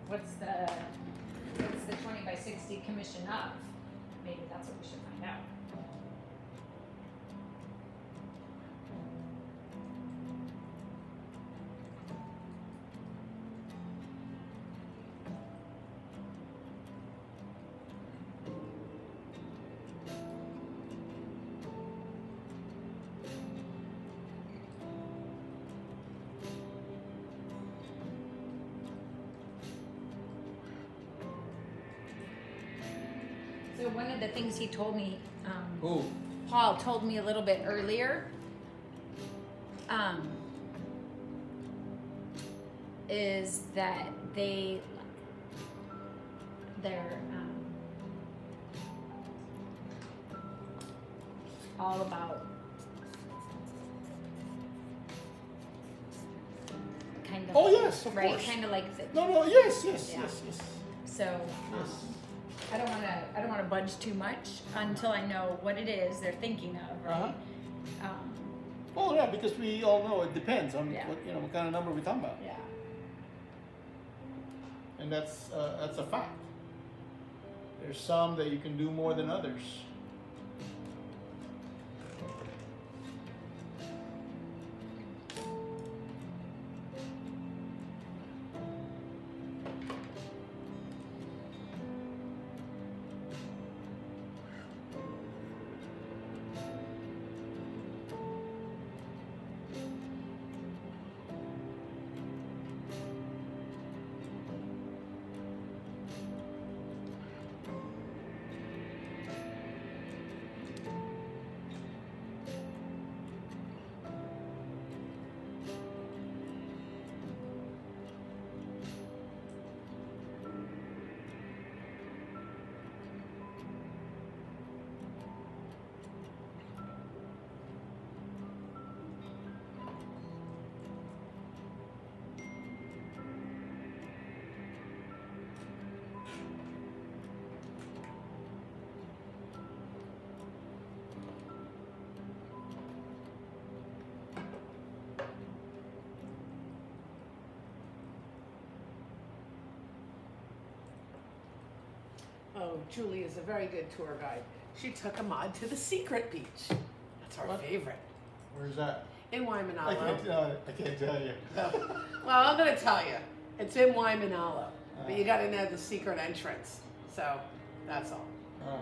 what's the, what's the twenty by sixty commission of? Maybe that's what we should So one of the things he told me, um, Who? Paul told me a little bit earlier, um, is that they they're um, all about kind of Oh, yes, of right course. kind of like the, No, no, yes, yes, Yeah. yes, yes, so um, yes. I don't want to I don't want to budge too much until I know what it is they're thinking of right Uh-huh. um, Well, yeah, because we all know it depends on Yeah. what you know what kind of number we're talking about, yeah and that's uh, that's a fact. There's some that you can do more than others. Oh, Julie is a very good tour guide. She took a mod to the secret beach. That's our What? favorite. Where's that? In I Waimanalo. can't tell. I can't tell you. well, I'm gonna tell you. It's in Waimanalo. But you gotta know the secret entrance. So that's all. Uh,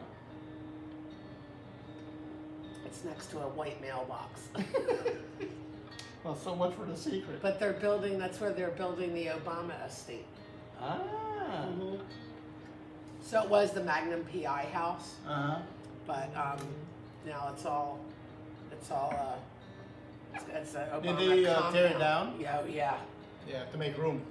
It's next to a white mailbox. well, so much for the secret. but they're building that's where they're building the Obama estate. Ah. So it was the Magnum PI house, Uh huh. but um, now it's all it's all uh, it's, it's a Obama Did they uh, tear it down? Yeah, yeah. Yeah, to make room.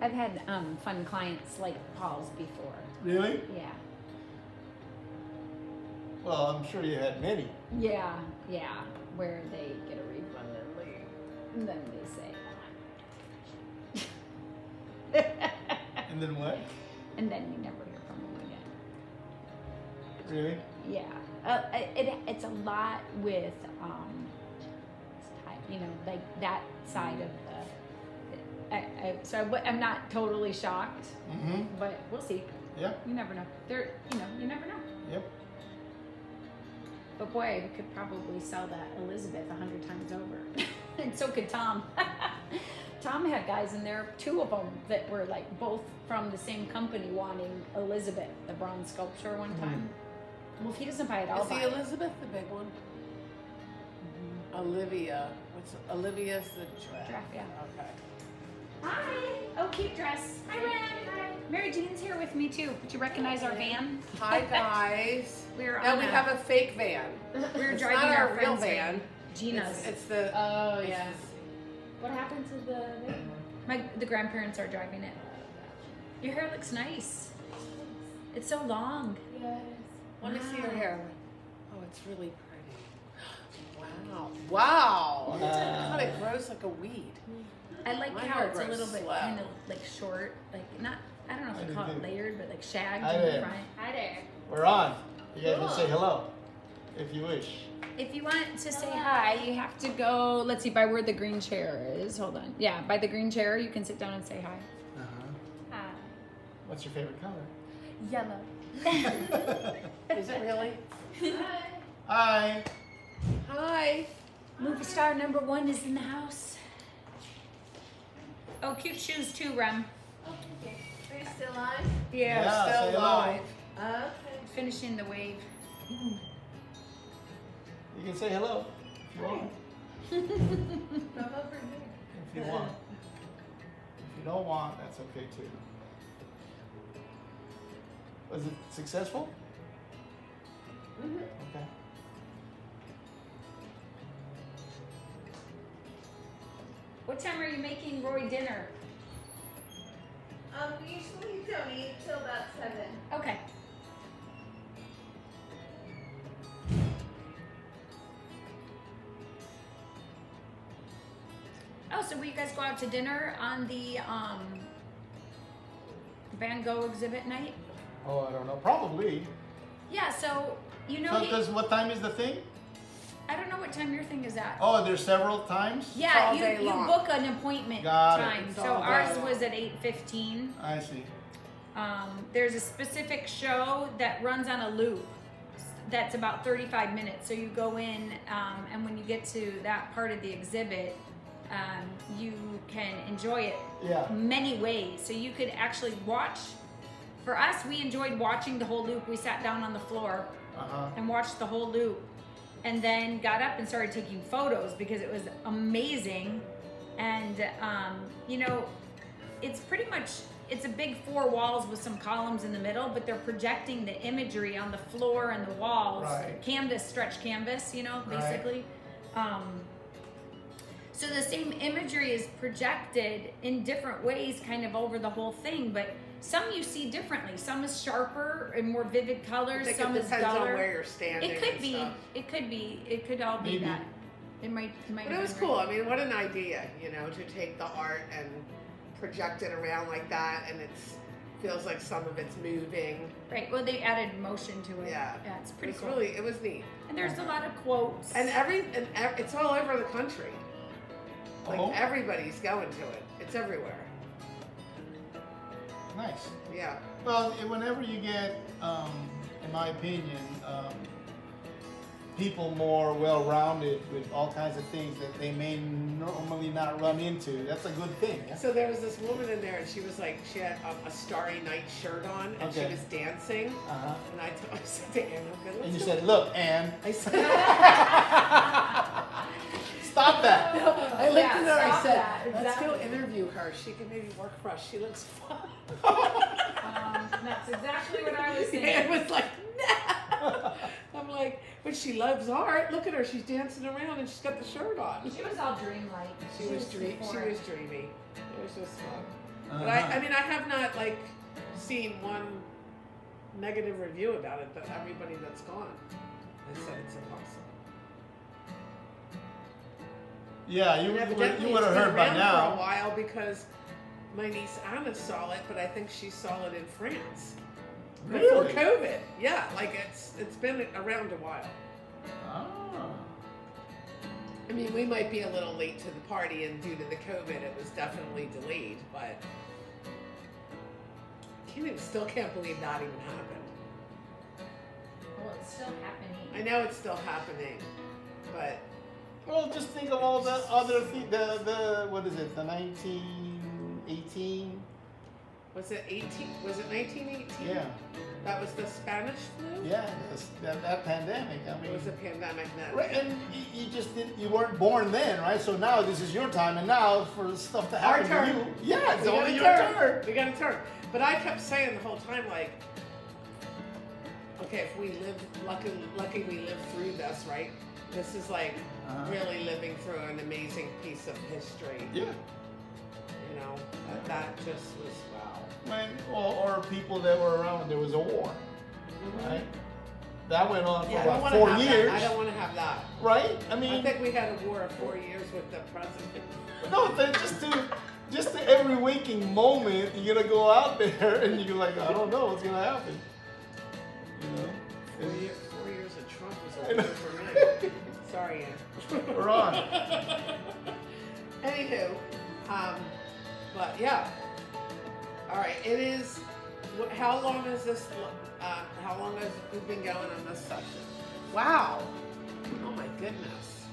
I've had um, fun clients like Paul's before. Really? Yeah. Well, I'm sure you had many. Yeah, yeah. Where they get a refund and leave. And then they say, And then what? and then you never hear from them again. Really? Yeah. Uh, it, it's a lot with, um, you know, like that side of the. I, I, so I, w- I'm not totally shocked, Mm-hmm. but we'll see. Yeah. You never know. There, you know, you never know. Yep. But boy, we could probably sell that Elizabeth a hundred times over, and so could Tom. Tom had guys in there, two of them that were like both from the same company wanting Elizabeth, the bronze sculpture, one time. Well, if he doesn't buy it, I'll Is buy the it. Elizabeth the big one? Olivia. What's Olivia's the giraffe? Giraffe, yeah. Okay. Hi. Oh, cute dress. Hi, Ren. Hi. Mary Jean's here with me too. Did you recognize our van? Hi guys. We're Now on we a- have a fake van. We're It's driving not our our real friend's van. Gina's. It's, it's the. oh it's- yeah. What happened to the? My the grandparents are driving it. Your hair looks nice. It's so long. Yes. Let me see your hair. Oh, it's really pretty. Wow. Wow. Wow. God, it grows like a weed. I like My how it's a little bit slow. kind of like short, like not. I don't know if do you call it layered, but like shagged Hi in the there. front. Hi there. We're on. You guys can say hello if you wish. If you want to say hi, you have to go. Let's see by where the green chair is. Hold on. Yeah, by the green chair, you can sit down and say hi. Uh-huh. Hi. What's your favorite color? Yellow. Is it really? Hi. Hi. Hi. Movie star number one is in the house. Oh, cute shoes too, Rem. Are you still on? Yeah, We're still hello. live. Okay. Finishing the wave. You can say hello if you want. Come over here. If you want. If you don't want, that's okay too. Was it successful? Mhm. Okay. What time are you making Roy dinner? Um, we usually don't eat till about seven. Okay. Oh, so will you guys go out to dinner on the um, Van Gogh exhibit night? Oh, I don't know. Probably. Yeah, so you know, he, Because what time is the thing? I don't know what time your thing is at. Oh, there's several times? yeah, you, you book an appointment Got it. time. It's So ours long. was at eight fifteen. I see. Um, there's a specific show that runs on a loop that's about 35 minutes. So you go in, um, and when you get to that part of the exhibit, um, you can enjoy it Yeah. many ways. So you could actually watch. For us, we enjoyed watching the whole loop. We sat down on the floor Uh-huh. and watched the whole loop and then got up and started taking photos because it was amazing and um, you know it's pretty much it's a big four walls with some columns in the middle but they're projecting the imagery on the floor and the walls Right. canvas stretch canvas you know Right. basically um, so the same imagery is projected in different ways kind of over the whole thing but some you see differently some is sharper and more vivid I colors think some it is depends duller on where you're standing. it could and be. stuff. It could be. It could all be Maybe. that. It might. It might. But it was cool. right. I mean, what an idea, you know, to take the art and project it around like that, and it feels like some of it's moving. Right. Well, they added motion to it. Yeah. Yeah. It's pretty was cool. really, it was neat. and there's a lot of quotes. And every and ev- it's all over the country. Like Oh. everybody's going to it. It's everywhere. Nice. Yeah. Well, whenever you get, um, in my opinion, um, people more well-rounded with all kinds of things that they may normally not run into, that's a good thing. yeah? So there was this woman in there, and she was like, she had um, a Starry Night shirt on, and she was dancing. Uh-huh. And I, t- I said to Anna, I'm good. And you said, go." look, Anne, I said, stop that. I looked at her. I said, that, let's go interview her. She can maybe work for us. She looks fun. um, that's exactly what I was Yeah, it saying. was like, no. I'm like, but she loves art. Look at her. She's dancing around and she's got the shirt on. She was all dreamlike. She was dream. She was dreamy. It was just fun. Uh-huh. But I, I mean, I have not like seen one negative review about it, but everybody that's gone has said it's impossible. Yeah, you, you, would, evidently you would have been heard by now. for a while because my niece Anna saw it, but I think she saw it in France before COVID. Yeah, like it's it's been around a while. Ah. I mean, we might be a little late to the party, and due to the COVID, it was definitely delayed. But can't even, still can't believe that even happened. Well, it's still happening. I know it's still happening, but Well, just think of all the other the the what is it? The 1918 Was it 18? Was it 1918? Yeah, That was the Spanish flu? yeah, that, that pandemic. I mean, It was a pandemic then. right, and you, you just didn't, you weren't born then, right? So now this is your time, and now for stuff to Our happen turn. to you, yeah, it's We got only your turn. turn. We got a turn. But I kept saying the whole time, like, okay, if we live, lucky, lucky we lived through this, right? This is like Uh-huh. really living through an amazing piece of history. Yeah. You know, that, that just was wow. When, or, or people that were around when there was a war, right? That went on for Yeah, about four years, that. I don't want to have that. right? I mean, I think we had a war of four years with the president. no, just to, just to every waking moment, you're gonna go out there and you're like, I don't know what's gonna happen. You know, Four, year, four years of Trump was know. for me. Sorry, Ann. we're on. Anywho, um, but yeah. All right, it is. How long is this? Uh, how long has we been going on this session? Wow. Oh my goodness.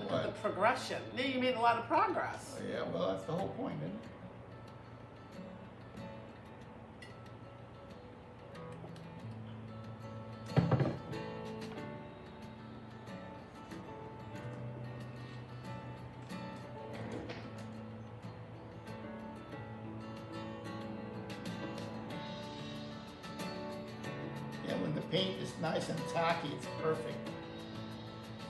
Look at the progression. Yeah, you made a lot of progress. Yeah, well, that's the whole point, isn't it? Nice and tacky, it's perfect.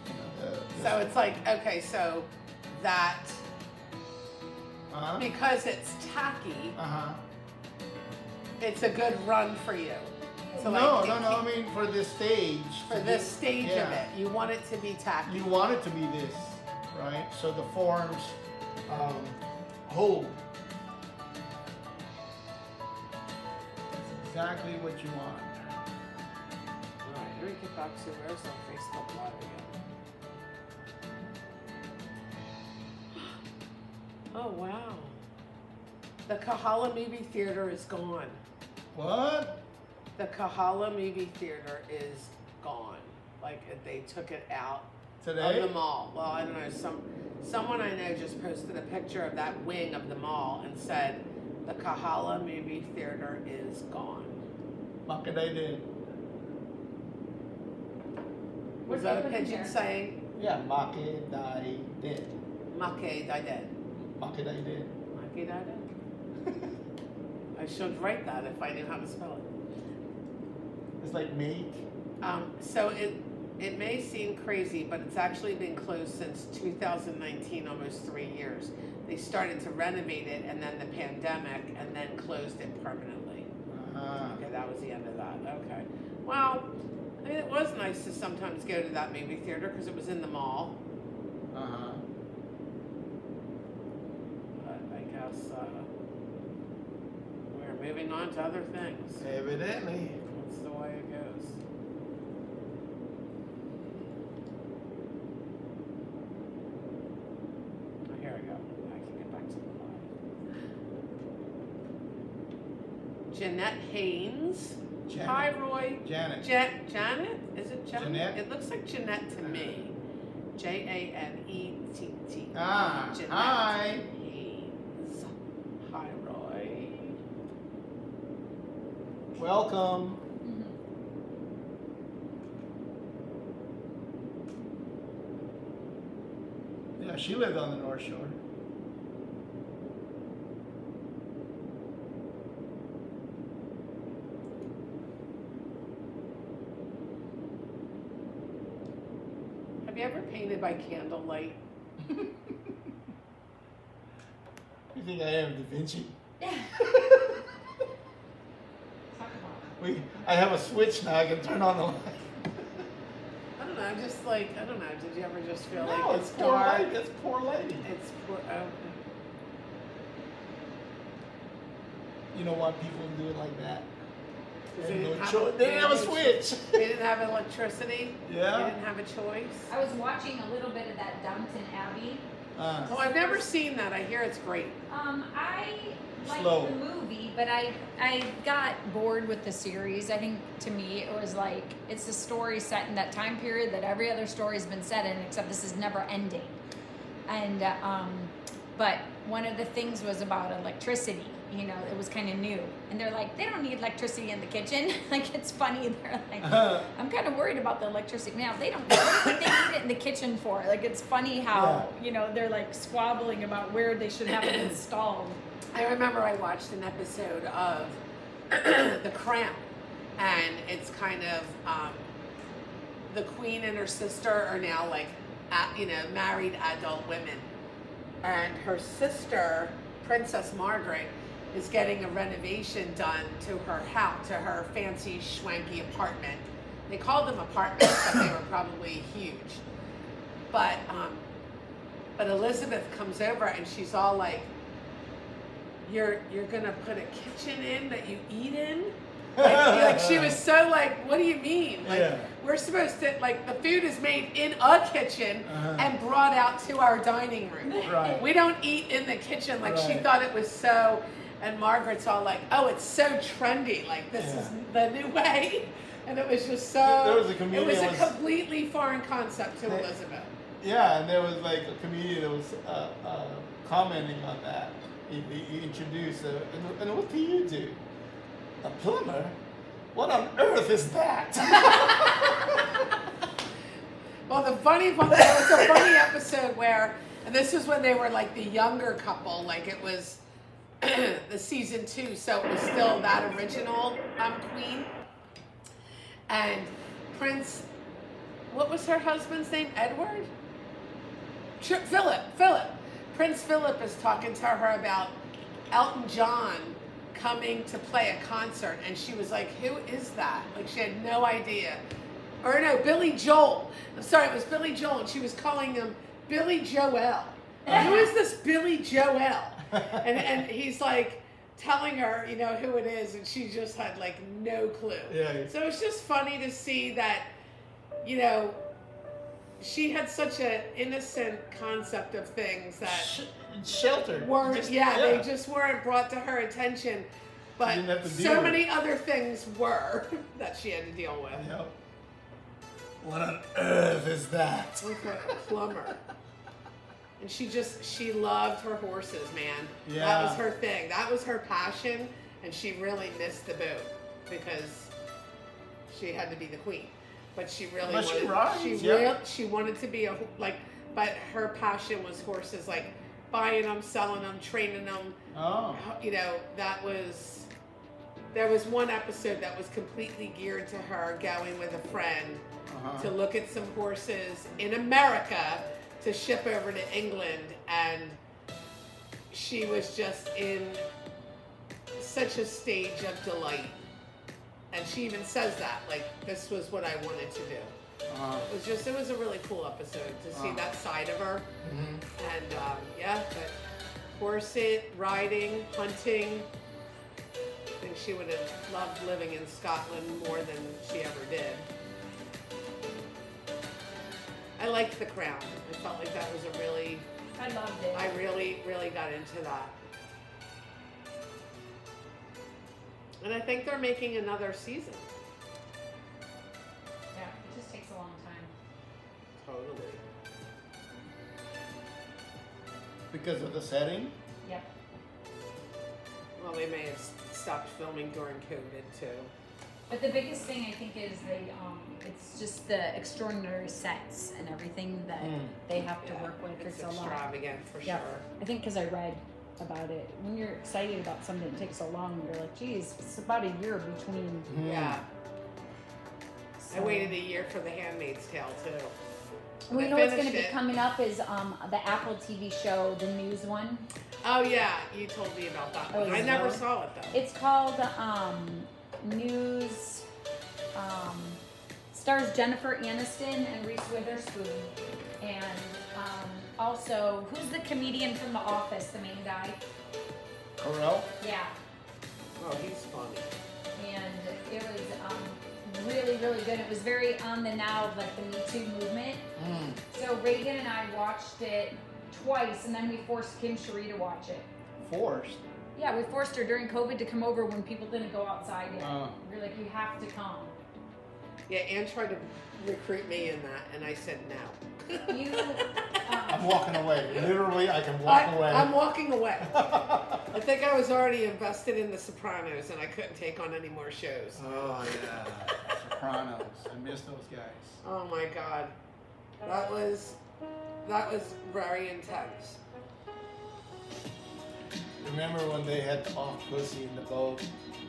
You know, the, the, So it's like okay, so that uh-huh. because it's tacky, Uh-huh. it's a good run for you. So like no, it no, no. I mean, for this stage. for this be- stage of it, you want it to be tacky. You want it to be this, right? So the forms um, hold. That's exactly what you want. All right, here we get back to where's on Facebook Live again. Oh wow, the Kahala movie theater is gone. What? The Kahala movie theater is gone. Like they took it out Today? of the mall. Well, I don't know. Some someone I know just posted a picture of that wing of the mall and said the Kahala movie theater is gone. What could I do? Was that a pidgin there? saying Yeah, make dai did. "Make Daiden"? Make dai did. Make Daiden. I should write that if I knew how to spell it. It's like make. Um, so it it may seem crazy, but it's actually been closed since 2019, almost three years. They started to renovate it, and then the pandemic, and then closed it permanently. Uh-huh. Okay, that was the end of that. Okay. Well, I mean, it was nice to sometimes go to that movie theater because it was in the mall. Uh-huh. But I guess uh, we're moving on to other things. Evidently. That's the way it goes. Oh, here we go. I can get back to the live. Jeanette Haynes. Janet. Hi, Roy. Janet. Jan- Janet? Is it Janet? Jeanette? It looks like Jeanette to me. J A N E T T. Ah, Jeanette hi. Roy. Welcome. Yeah, she lived on the North Shore. By candlelight? You think I am Da Vinci? We, I have a switch now. I can turn on the light. I don't know. I'm just like I don't know. Did you ever just feel No, like it's it's poor dark? light. That's poor lighting. It's poor. Oh, You know why people do it like that? Because They they didn't no have- cho- they they didn't have a switch. they didn't have electricity. Yeah. They didn't have a choice. I was watching a little bit of that Downton Abbey. Uh, Oh, I've never seen that. I hear it's great. Um, I liked Slow. the movie, but I I got bored with the series. I think to me it was like it's a story set in that time period that every other story's been set in, except this is never ending. And uh, um, but one of the things was about electricity you know, it was kind of new. And they're like, they don't need electricity in the kitchen. like, it's funny. They're like, I'm kind of worried about the electricity. Now, they don't, know what do you think they need it in the kitchen for? Like, it's funny how, you know, they're like squabbling about where they should have it installed. I remember I watched an episode of The Crown, and it's kind of um, the queen and her sister are now like, at, you know, married adult women, and her sister, Princess Margaret, is getting a renovation done to her house, to her fancy schwanky apartment. They called them apartments, but they were probably huge. But um, but Elizabeth comes over and she's all like, "You're you're gonna put a kitchen in that you eat in." Like, like she was so like, "What do you mean?" Like Yeah. we're supposed to like the food is made in a kitchen Uh-huh. and brought out to our dining room. Right. We don't eat in the kitchen. Like she thought it was so. And Margaret's all like, "Oh, it's so trendy. Like this is the new way." And it was just so. There was a It was a was- completely foreign concept to They- Elizabeth. Yeah, and there was like a comedian that was uh, uh, commenting on that. He, he introduced, uh, and, and what do you do? A plumber? What on earth is that? Well, the funny one, there was a funny episode where, and this was when they were like the younger couple, like it was the season two, so it was still that original um, queen. And Prince, what was her husband's name? Edward? Philip. Philip. Prince Philip is talking to her about Elton John coming to play a concert, and she was like, "Who is that?" Like she had no idea. Or no, Billy Joel. I'm sorry, it was Billy Joel, and she was calling him Billy Joel. Who is this Billy Joel? And and he's like telling her, you know, who it is, and she just had like no clue. Yeah. So it's just funny to see that, you know, she had such an innocent concept of things that Sh- sheltered. weren't Just- yeah, they just weren't brought to her attention but didn't have to so with many other things were that she had to deal with Yep. What on earth is that? with her plumber and she just she loved her horses man Yeah. that was her thing that was her passion and she really missed the boat because she had to be the queen but she really But she wanted rides, she yeah. she wanted to be a like but her passion was horses like buying them selling them training them Oh. you know, that was there was one episode that was completely geared to her going with a friend Uh-huh. to look at some horses in America to ship over to England and she was just in such a stage of delight. And she even says that, like, this was what I wanted to do. Uh-huh. It was just, it was a really cool episode to see Uh-huh. that side of her. Mhm. And um, yeah, but horse it, riding, hunting. I think she would have loved living in Scotland more than she ever did. I liked The Crown. I felt like that was a really, I loved it. I really, really got into that. And I think they're making another season. yeah, it just takes a long time. Totally. Because of the setting? Yep. Well, they may have stopped filming during COVID too. But the biggest thing I think is they, um, it's just the extraordinary sets and everything that Mm. they have to work with. It's It's, a lot. extravagant for Yeah. sure. I think because I read about it. When you're excited about something, it takes so long. You're like, geez, it's about a year between. Mhm. Yeah. I waited a year for The Handmaid's Tale too. Well, you I know what's going to be coming up is um, the Apple TV show, the news one. Oh yeah, you told me about that Oh, one. I never saw it though. It's called um, News. Um, stars Jennifer Aniston and Reese Witherspoon, and um, also who's the comedian from The Office, the main guy? Carell? Yeah, oh, he's funny. and it was um, really, really good. It was very on the now of like the Me Too movement. Mm. So Reagan and I watched it twice, and then we forced Kim Cherie to watch it. Forced. Yeah, we forced her during COVID to come over when people didn't go outside yet. Oh. we are like, you have to come. Yeah, Anne tried to recruit me in that, and I said no. You, I'm um, walking away. Literally, I can walk I, away. I'm walking away. I think I was already invested in The Sopranos, and I couldn't take on any more shows. oh yeah, Sopranos. I miss those guys. Oh my god, that was that was very intense. Remember when they had the off pussy in the boat?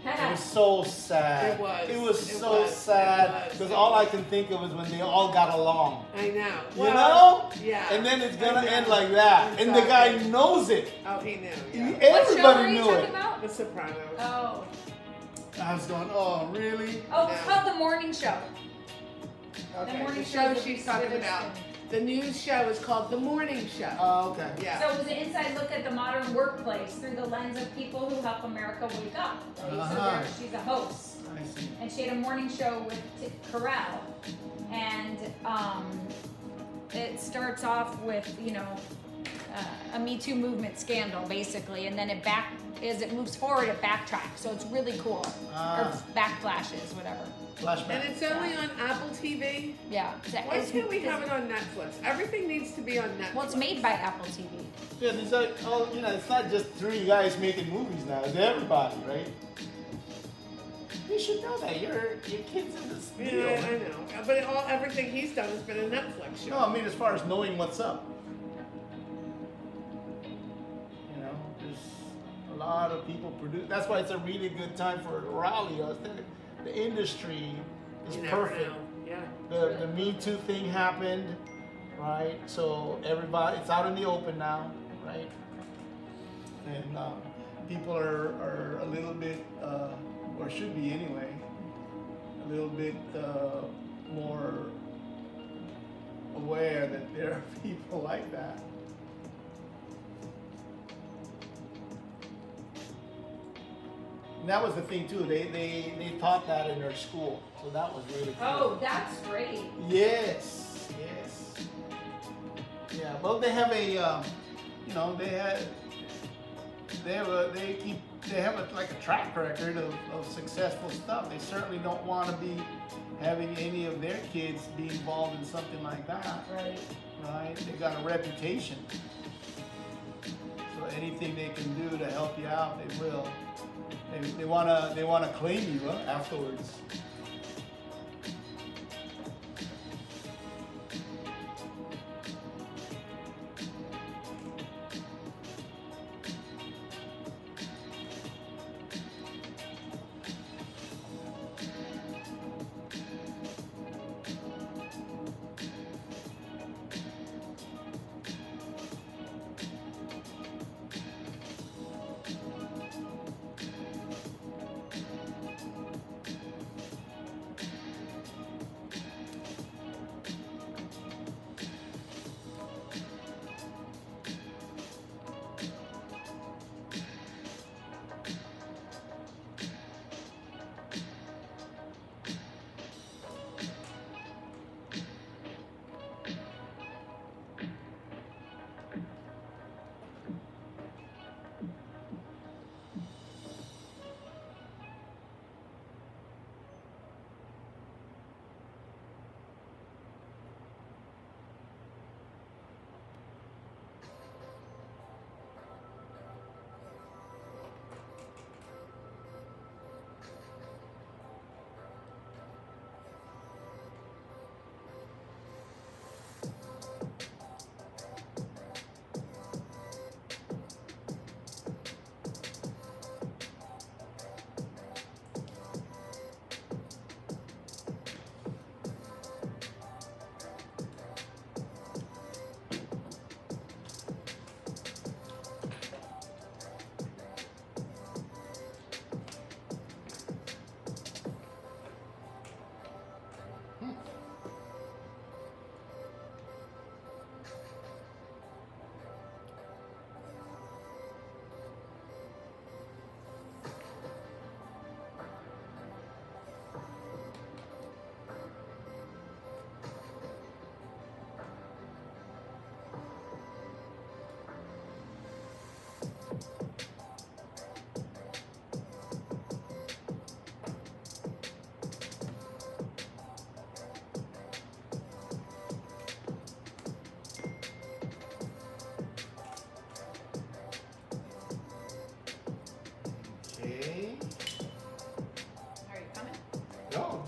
It was so sad. It was. It was It so was. sad because all I can think of is when they all got along. I know. You know? Yeah. And then it's gonna end like that, and the guy knows it. Oh, he knew. He- Yeah. what show Everybody are you knew talking it. about? The Sopranos. Oh, I was going, oh really? oh, it's Yeah. called the morning show. The morning The show with she's talking about. The news show is called The Morning Show. Oh, okay. yeah. So it was an inside look at the modern workplace through the lens of people who help America wake up. Right? So Uh-huh. there, she's a host. I see. and she had a morning show with T- Carell, and um, it starts off with you know uh, a Me Too movement scandal basically, and then it back as it moves forward, it backtracks. So it's really cool, Ah. or backflashes, whatever. Flashback. And it's only on Apple TV. Yeah. So Why it's- can't we have it on Netflix? Everything needs to be on Netflix. Well, it's made by Apple TV. Yeah, these are, oh, you know, it's not just three guys making movies now. It's everybody, right? You should know that. Your your kids in this Yeah. I know. But all everything he's done has been a Netflix show. No, I mean as far as knowing what's up. You know, there's a lot of people produce. That's why it's a really good time for Raleigh. I think The industry is perfect. know. Yeah. The the Me Too thing happened, right? So everybody, it's out in the open now, right? And um, people are, are a little bit, uh, or should be anyway, a little bit uh, more aware that there are people like that. That was the thing too. They, they they taught that in their school, so that was really cool. Oh, that's great. Yes, yes. Yeah, well, they have a, um, you know, they had, they have a, they keep, they have a, like a track record of, of successful stuff. They certainly don't want to be having any of their kids be involved in something like that, Right. right? They got a reputation. So anything they can do to help you out, they will. They, they wanna, they wanna claim you huh, afterwards.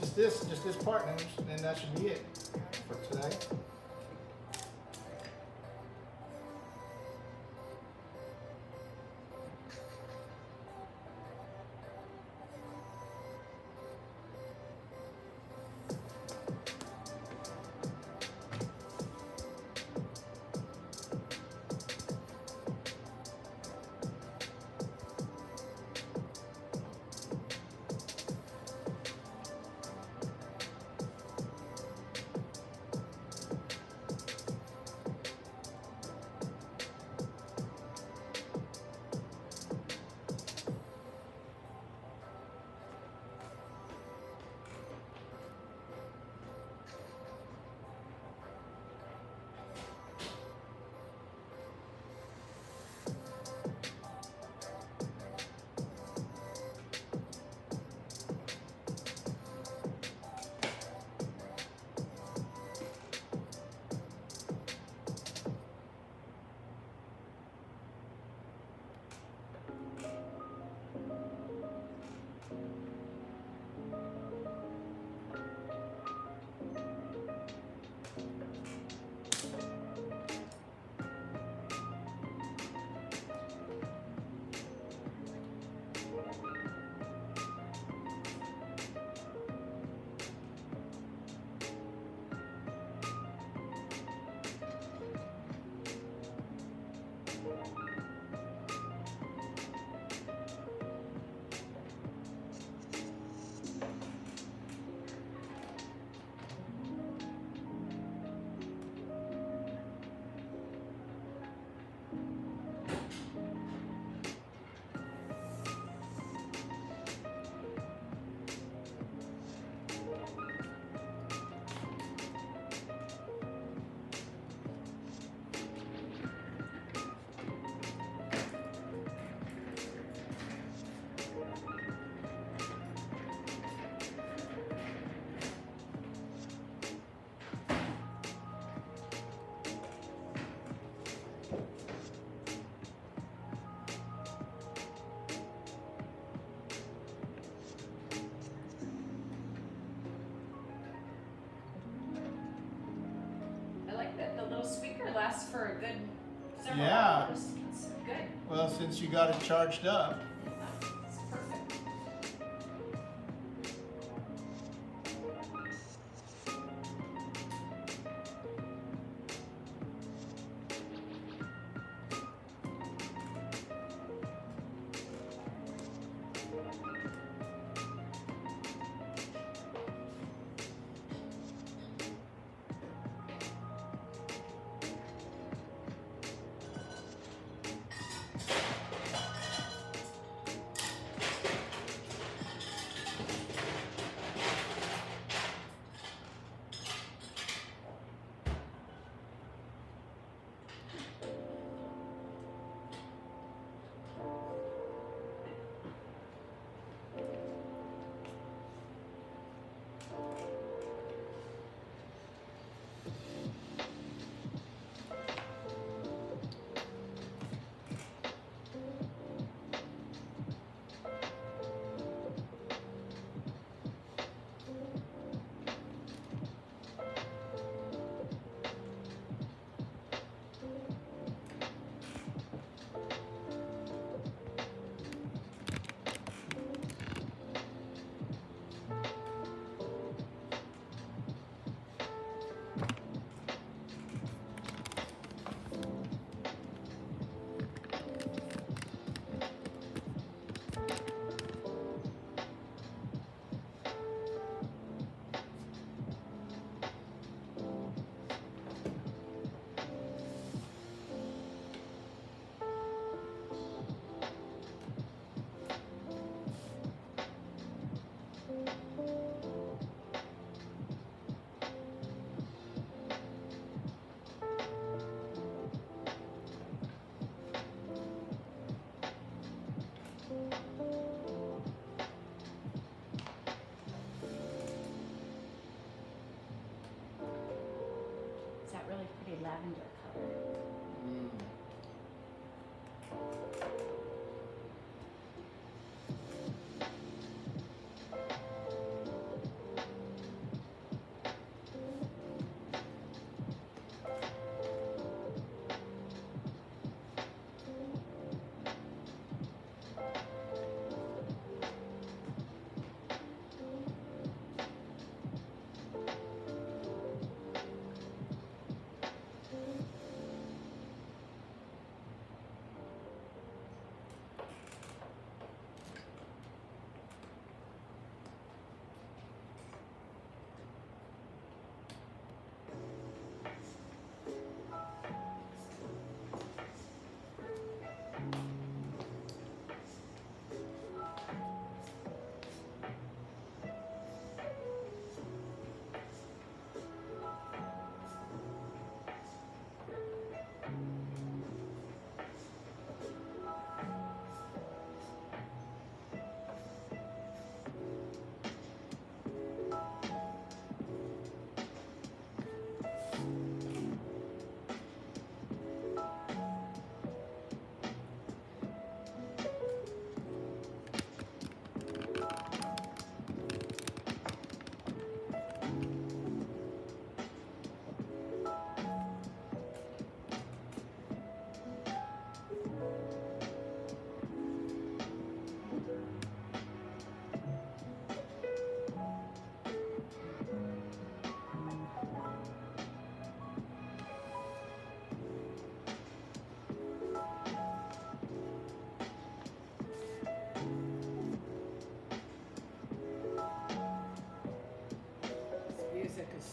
This, just this partners, and that should be it for today. Lasts for a good several Yeah. hours. It's good. Well, since you got it charged up,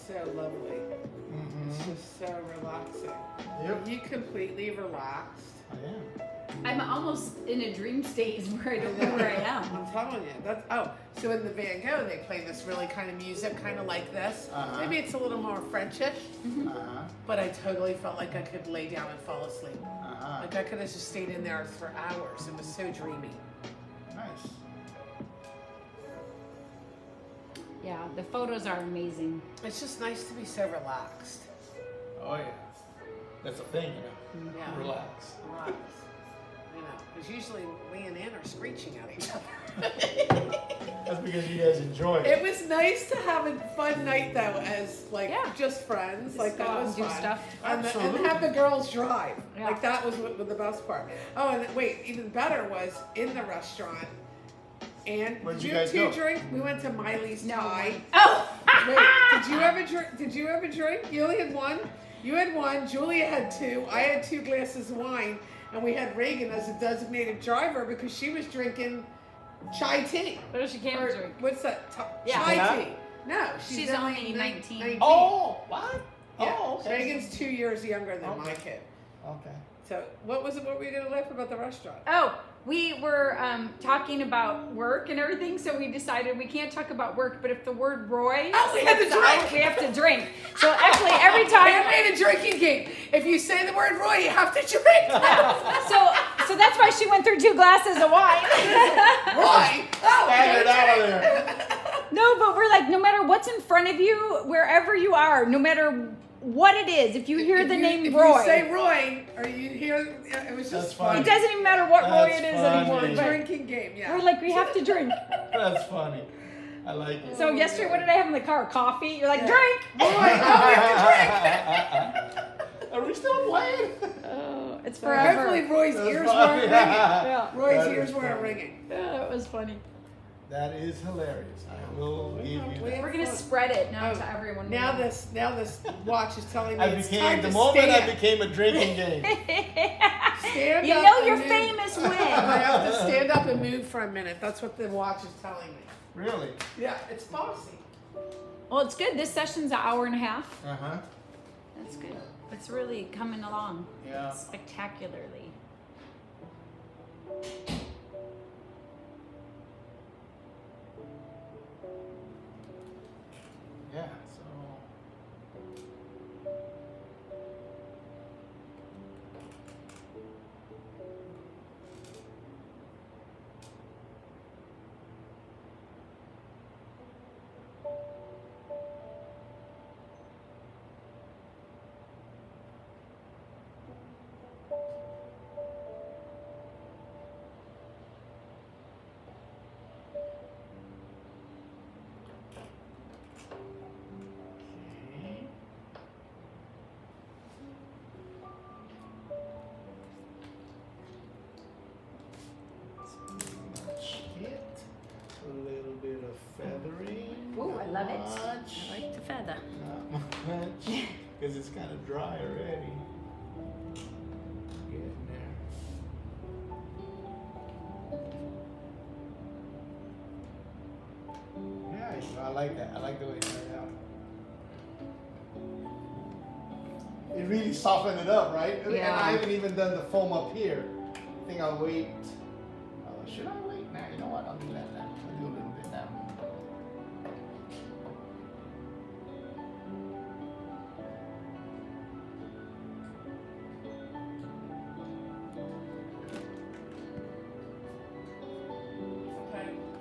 so lovely. It's Mm-hmm. just so relaxing. Yep. You completely relaxed. I am. I'm almost in a dream state is where I don't know where I am. I'm telling you. That's oh. So in the Van Gogh, they play this really kind of music, kind of like this. Uh-huh. Maybe it's a little more Frenchish, Uh-huh. but I totally felt like I could lay down and fall asleep. Uh-huh. Like I could have just stayed in there for hours. It was so dreamy. Photos are amazing. It's just nice to be so relaxed. Oh yeah. That's a thing, you know. Yeah. Relax. Relax. You know, because usually me and Ann are screeching at each other. That's because you guys enjoy it. It was nice to have a fun night though, as like Yeah. just friends. Just like go that was and do fun. stuff. And, the, and have the girls drive. Yeah. Like that was what, what the best part. Oh, and wait, even better was in the restaurant. And Where'd did you you, guys two go? drink? We went to Miley's No. Thai. Oh! Wait, did you have a drink? Did you have a drink? You only had one. You had one. Julia had two. I had two glasses of wine, and we had Reagan as a designated driver because she was drinking chai tea. What she can't Or drink? what's that? Ta- Yeah. Chai Yeah. tea. No, she's, She's only nine- 19. Oh, what? Yeah. Oh, okay. Reagan's two years younger than my kid. Okay. So what was it? What were you gonna laugh about the restaurant? Oh, we were um, talking about work and everything, so we decided we can't talk about work, but if the word Roy Oh, we had to slips out, we have to drink. So actually, every I time, made a drinking game. If you say the word Roy, you have to drink. so so that's why she went through two glasses of wine. Roy. Oh, it out of there. no, but we're like, no matter what's in front of you, wherever you are, no matter what it is, if you hear If the you- name if Roy, You say Roy, or you hear it was That's just fine. it doesn't even matter what Roy it is funny. anymore. A But drinking game, yeah. we're like, we have to drink. That's funny. I like it. So yesterday, what did I have in the car? Coffee. You're like, Yeah. drink. Roy, oh, we have to drink. Are we still playing? Oh, it's forever. Hopefully, Roy's That's ears funny. weren't ringing. Yeah. Roy's That ears weren't funny. ringing. Yeah, it was funny. That is hilarious. I will give you We- that. We're gonna spread it now Oh, to everyone. Now this, now this watch is telling me I it's became time the to moment I became a drinking game. Stand you up know and you're move. famous I have to stand up and move for a minute. That's what the watch is telling me. Really? Yeah, it's bossy. well, it's good. This session's an hour and a half. Uh huh. That's good. It's really coming along Yeah. spectacularly. Yeah. Because it's kind of dry already. Getting there. Yeah, I like that. I like the way it turned out. It really softened it up, right? And- And I haven't even done the foam up here. I think I'll wait.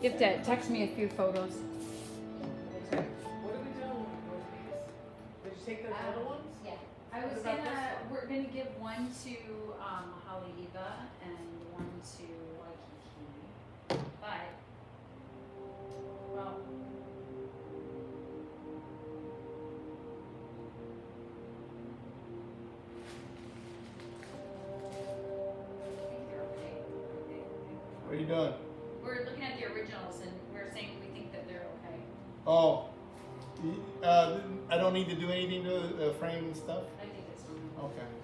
You have to text me a few photos. What are we doing with these? Did you take the um, little ones? Yeah. I was gonna, we're gonna give one to um, Haleiwa and one to need to do anything to the frame and stuff? I think it's fine. Okay.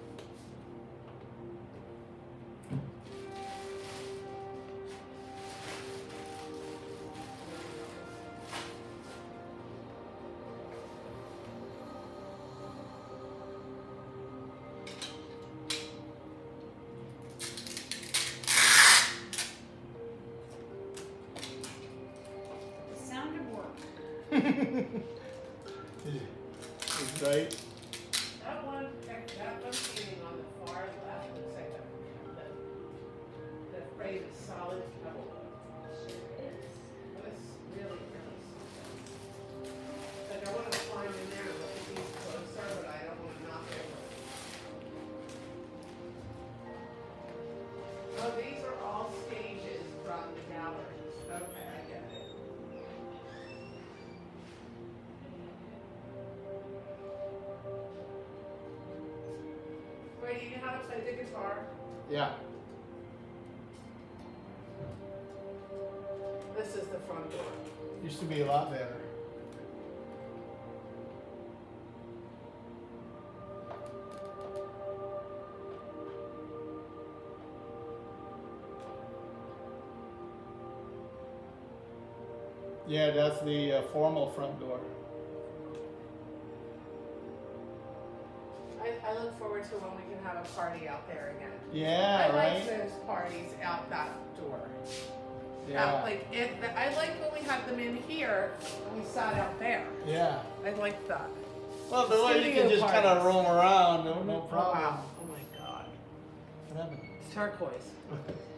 Yeah, that's the uh, formal front door. I, I look forward to when we can have a party out there again. Yeah, I right? like those parties out that door. Yeah. Out, like it, I like when we had them in here and we sat out there. yeah. I like that. Well, the way you can just kind of parties. roam around, no, no Oh, problem. wow. Oh my god. What happened? It's turquoise.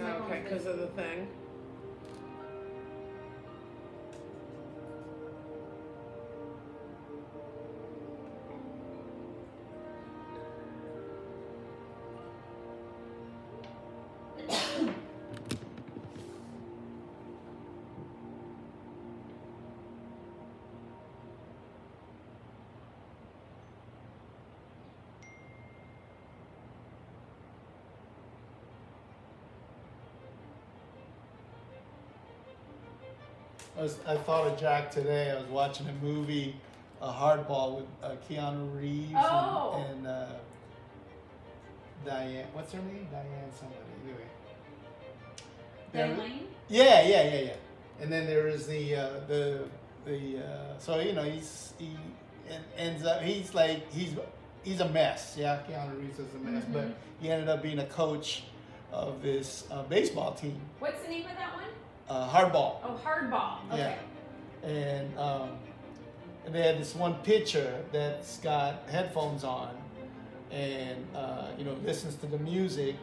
my oh, Okay, because of the thing. I, was, I thought of Jack today. I was watching a movie, a hardball with uh, Keanu Reeves Oh. and, and uh, Diane. What's her name? Diane somebody. Anyway. There- Lane? Yeah, yeah, yeah, yeah. And then there is the uh, the the uh, so you know he's he ends up he's like he's he's a mess. Yeah, Keanu Reeves is a mess, but Mhm. he ended up being a coach of this uh, baseball team, What's the name of that one? Uh, hardball. Oh, Hardball. Okay. Yeah. and um, and they had this one pitcher that's got headphones on, and uh, you know listens to the music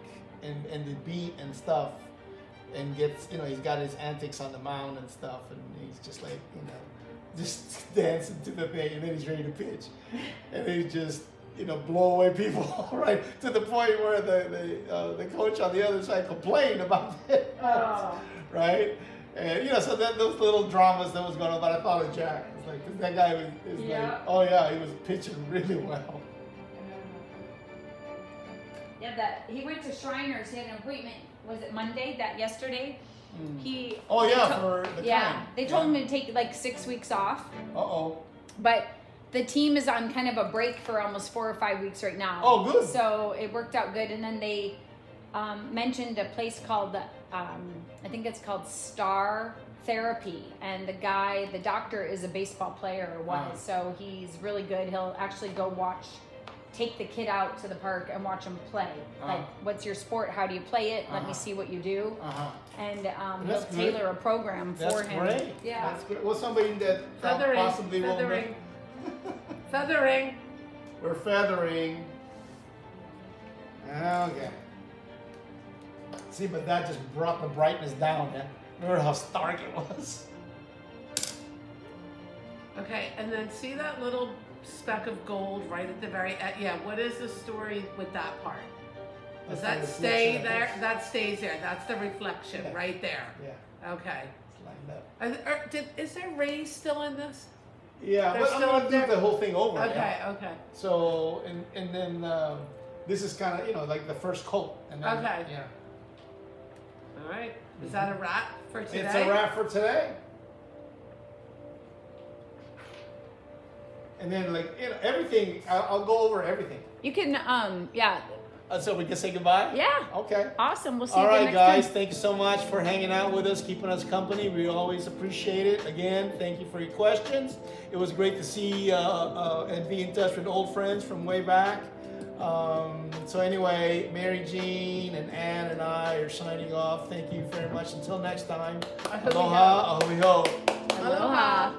and and the beat and stuff, and gets you know he's got his antics on the mound and stuff, and he's just like you know just dancing to the thing, and then he's ready to pitch, and he just. You know, blow away people right to the point where the the, uh, the coach on the other side complained about it Oh. Right? And you know, so that those little dramas that was going on. But I thought of Jack. It's like cause that guy was is Yeah. like, oh yeah, he was pitching really well. Yeah, that he went to Shriners. He had an appointment. Was it Monday? That yesterday. He. Oh yeah, for the yeah, time. they told him to take like six weeks off, Uh oh. but the team is on kind of a break for almost four or five weeks right now. Oh, good. So it worked out good, and then they um, mentioned a place called um, I think it's called Star Therapy, and the guy, the doctor, is a baseball player or was, Ah. so he's really good. He'll actually go watch. Take the kid out to the park and watch him play. Ah. Like, what's your sport? How do you play it? Let me Uh-huh. see what you do. Uh huh. And um, That's he'll great. tailor a program That's for him. great. Yeah. That's great. Well, somebody that Feathering, possibly will feathering, feathering. We're feathering. Okay. See, but that just brought the brightness down. Yeah? Remember how stark it was? Okay, and then see that little speck of gold right at the very end? Yeah, what is the story with that part? Does That's that stay there? That stays there. That's the reflection Yeah. right there. Yeah, Okay. it's lined up. Did, is there rays still in this? Yeah, They're but I'm gonna do there? the whole thing over. Okay, yeah? okay. So and and then um, this is kind of you know like the first coat. And then, Okay. Yeah. All right. Is that a wrap for today? It's a wrap for today. and then like you know everything. I'll, I'll go over everything. You can, um, yeah, Uh, so we can say goodbye. yeah. Okay. Awesome. We'll see All you right, again guys. time. Thank you so much for hanging out with us, keeping us company. We always appreciate it. Again, thank you for your questions. It was great to see uh, uh, and be in touch with old friends from way back. Um, so anyway, Mary Jean and Ann and I are signing off. Thank you very much. Until next time. Aloha, ho. Aloha.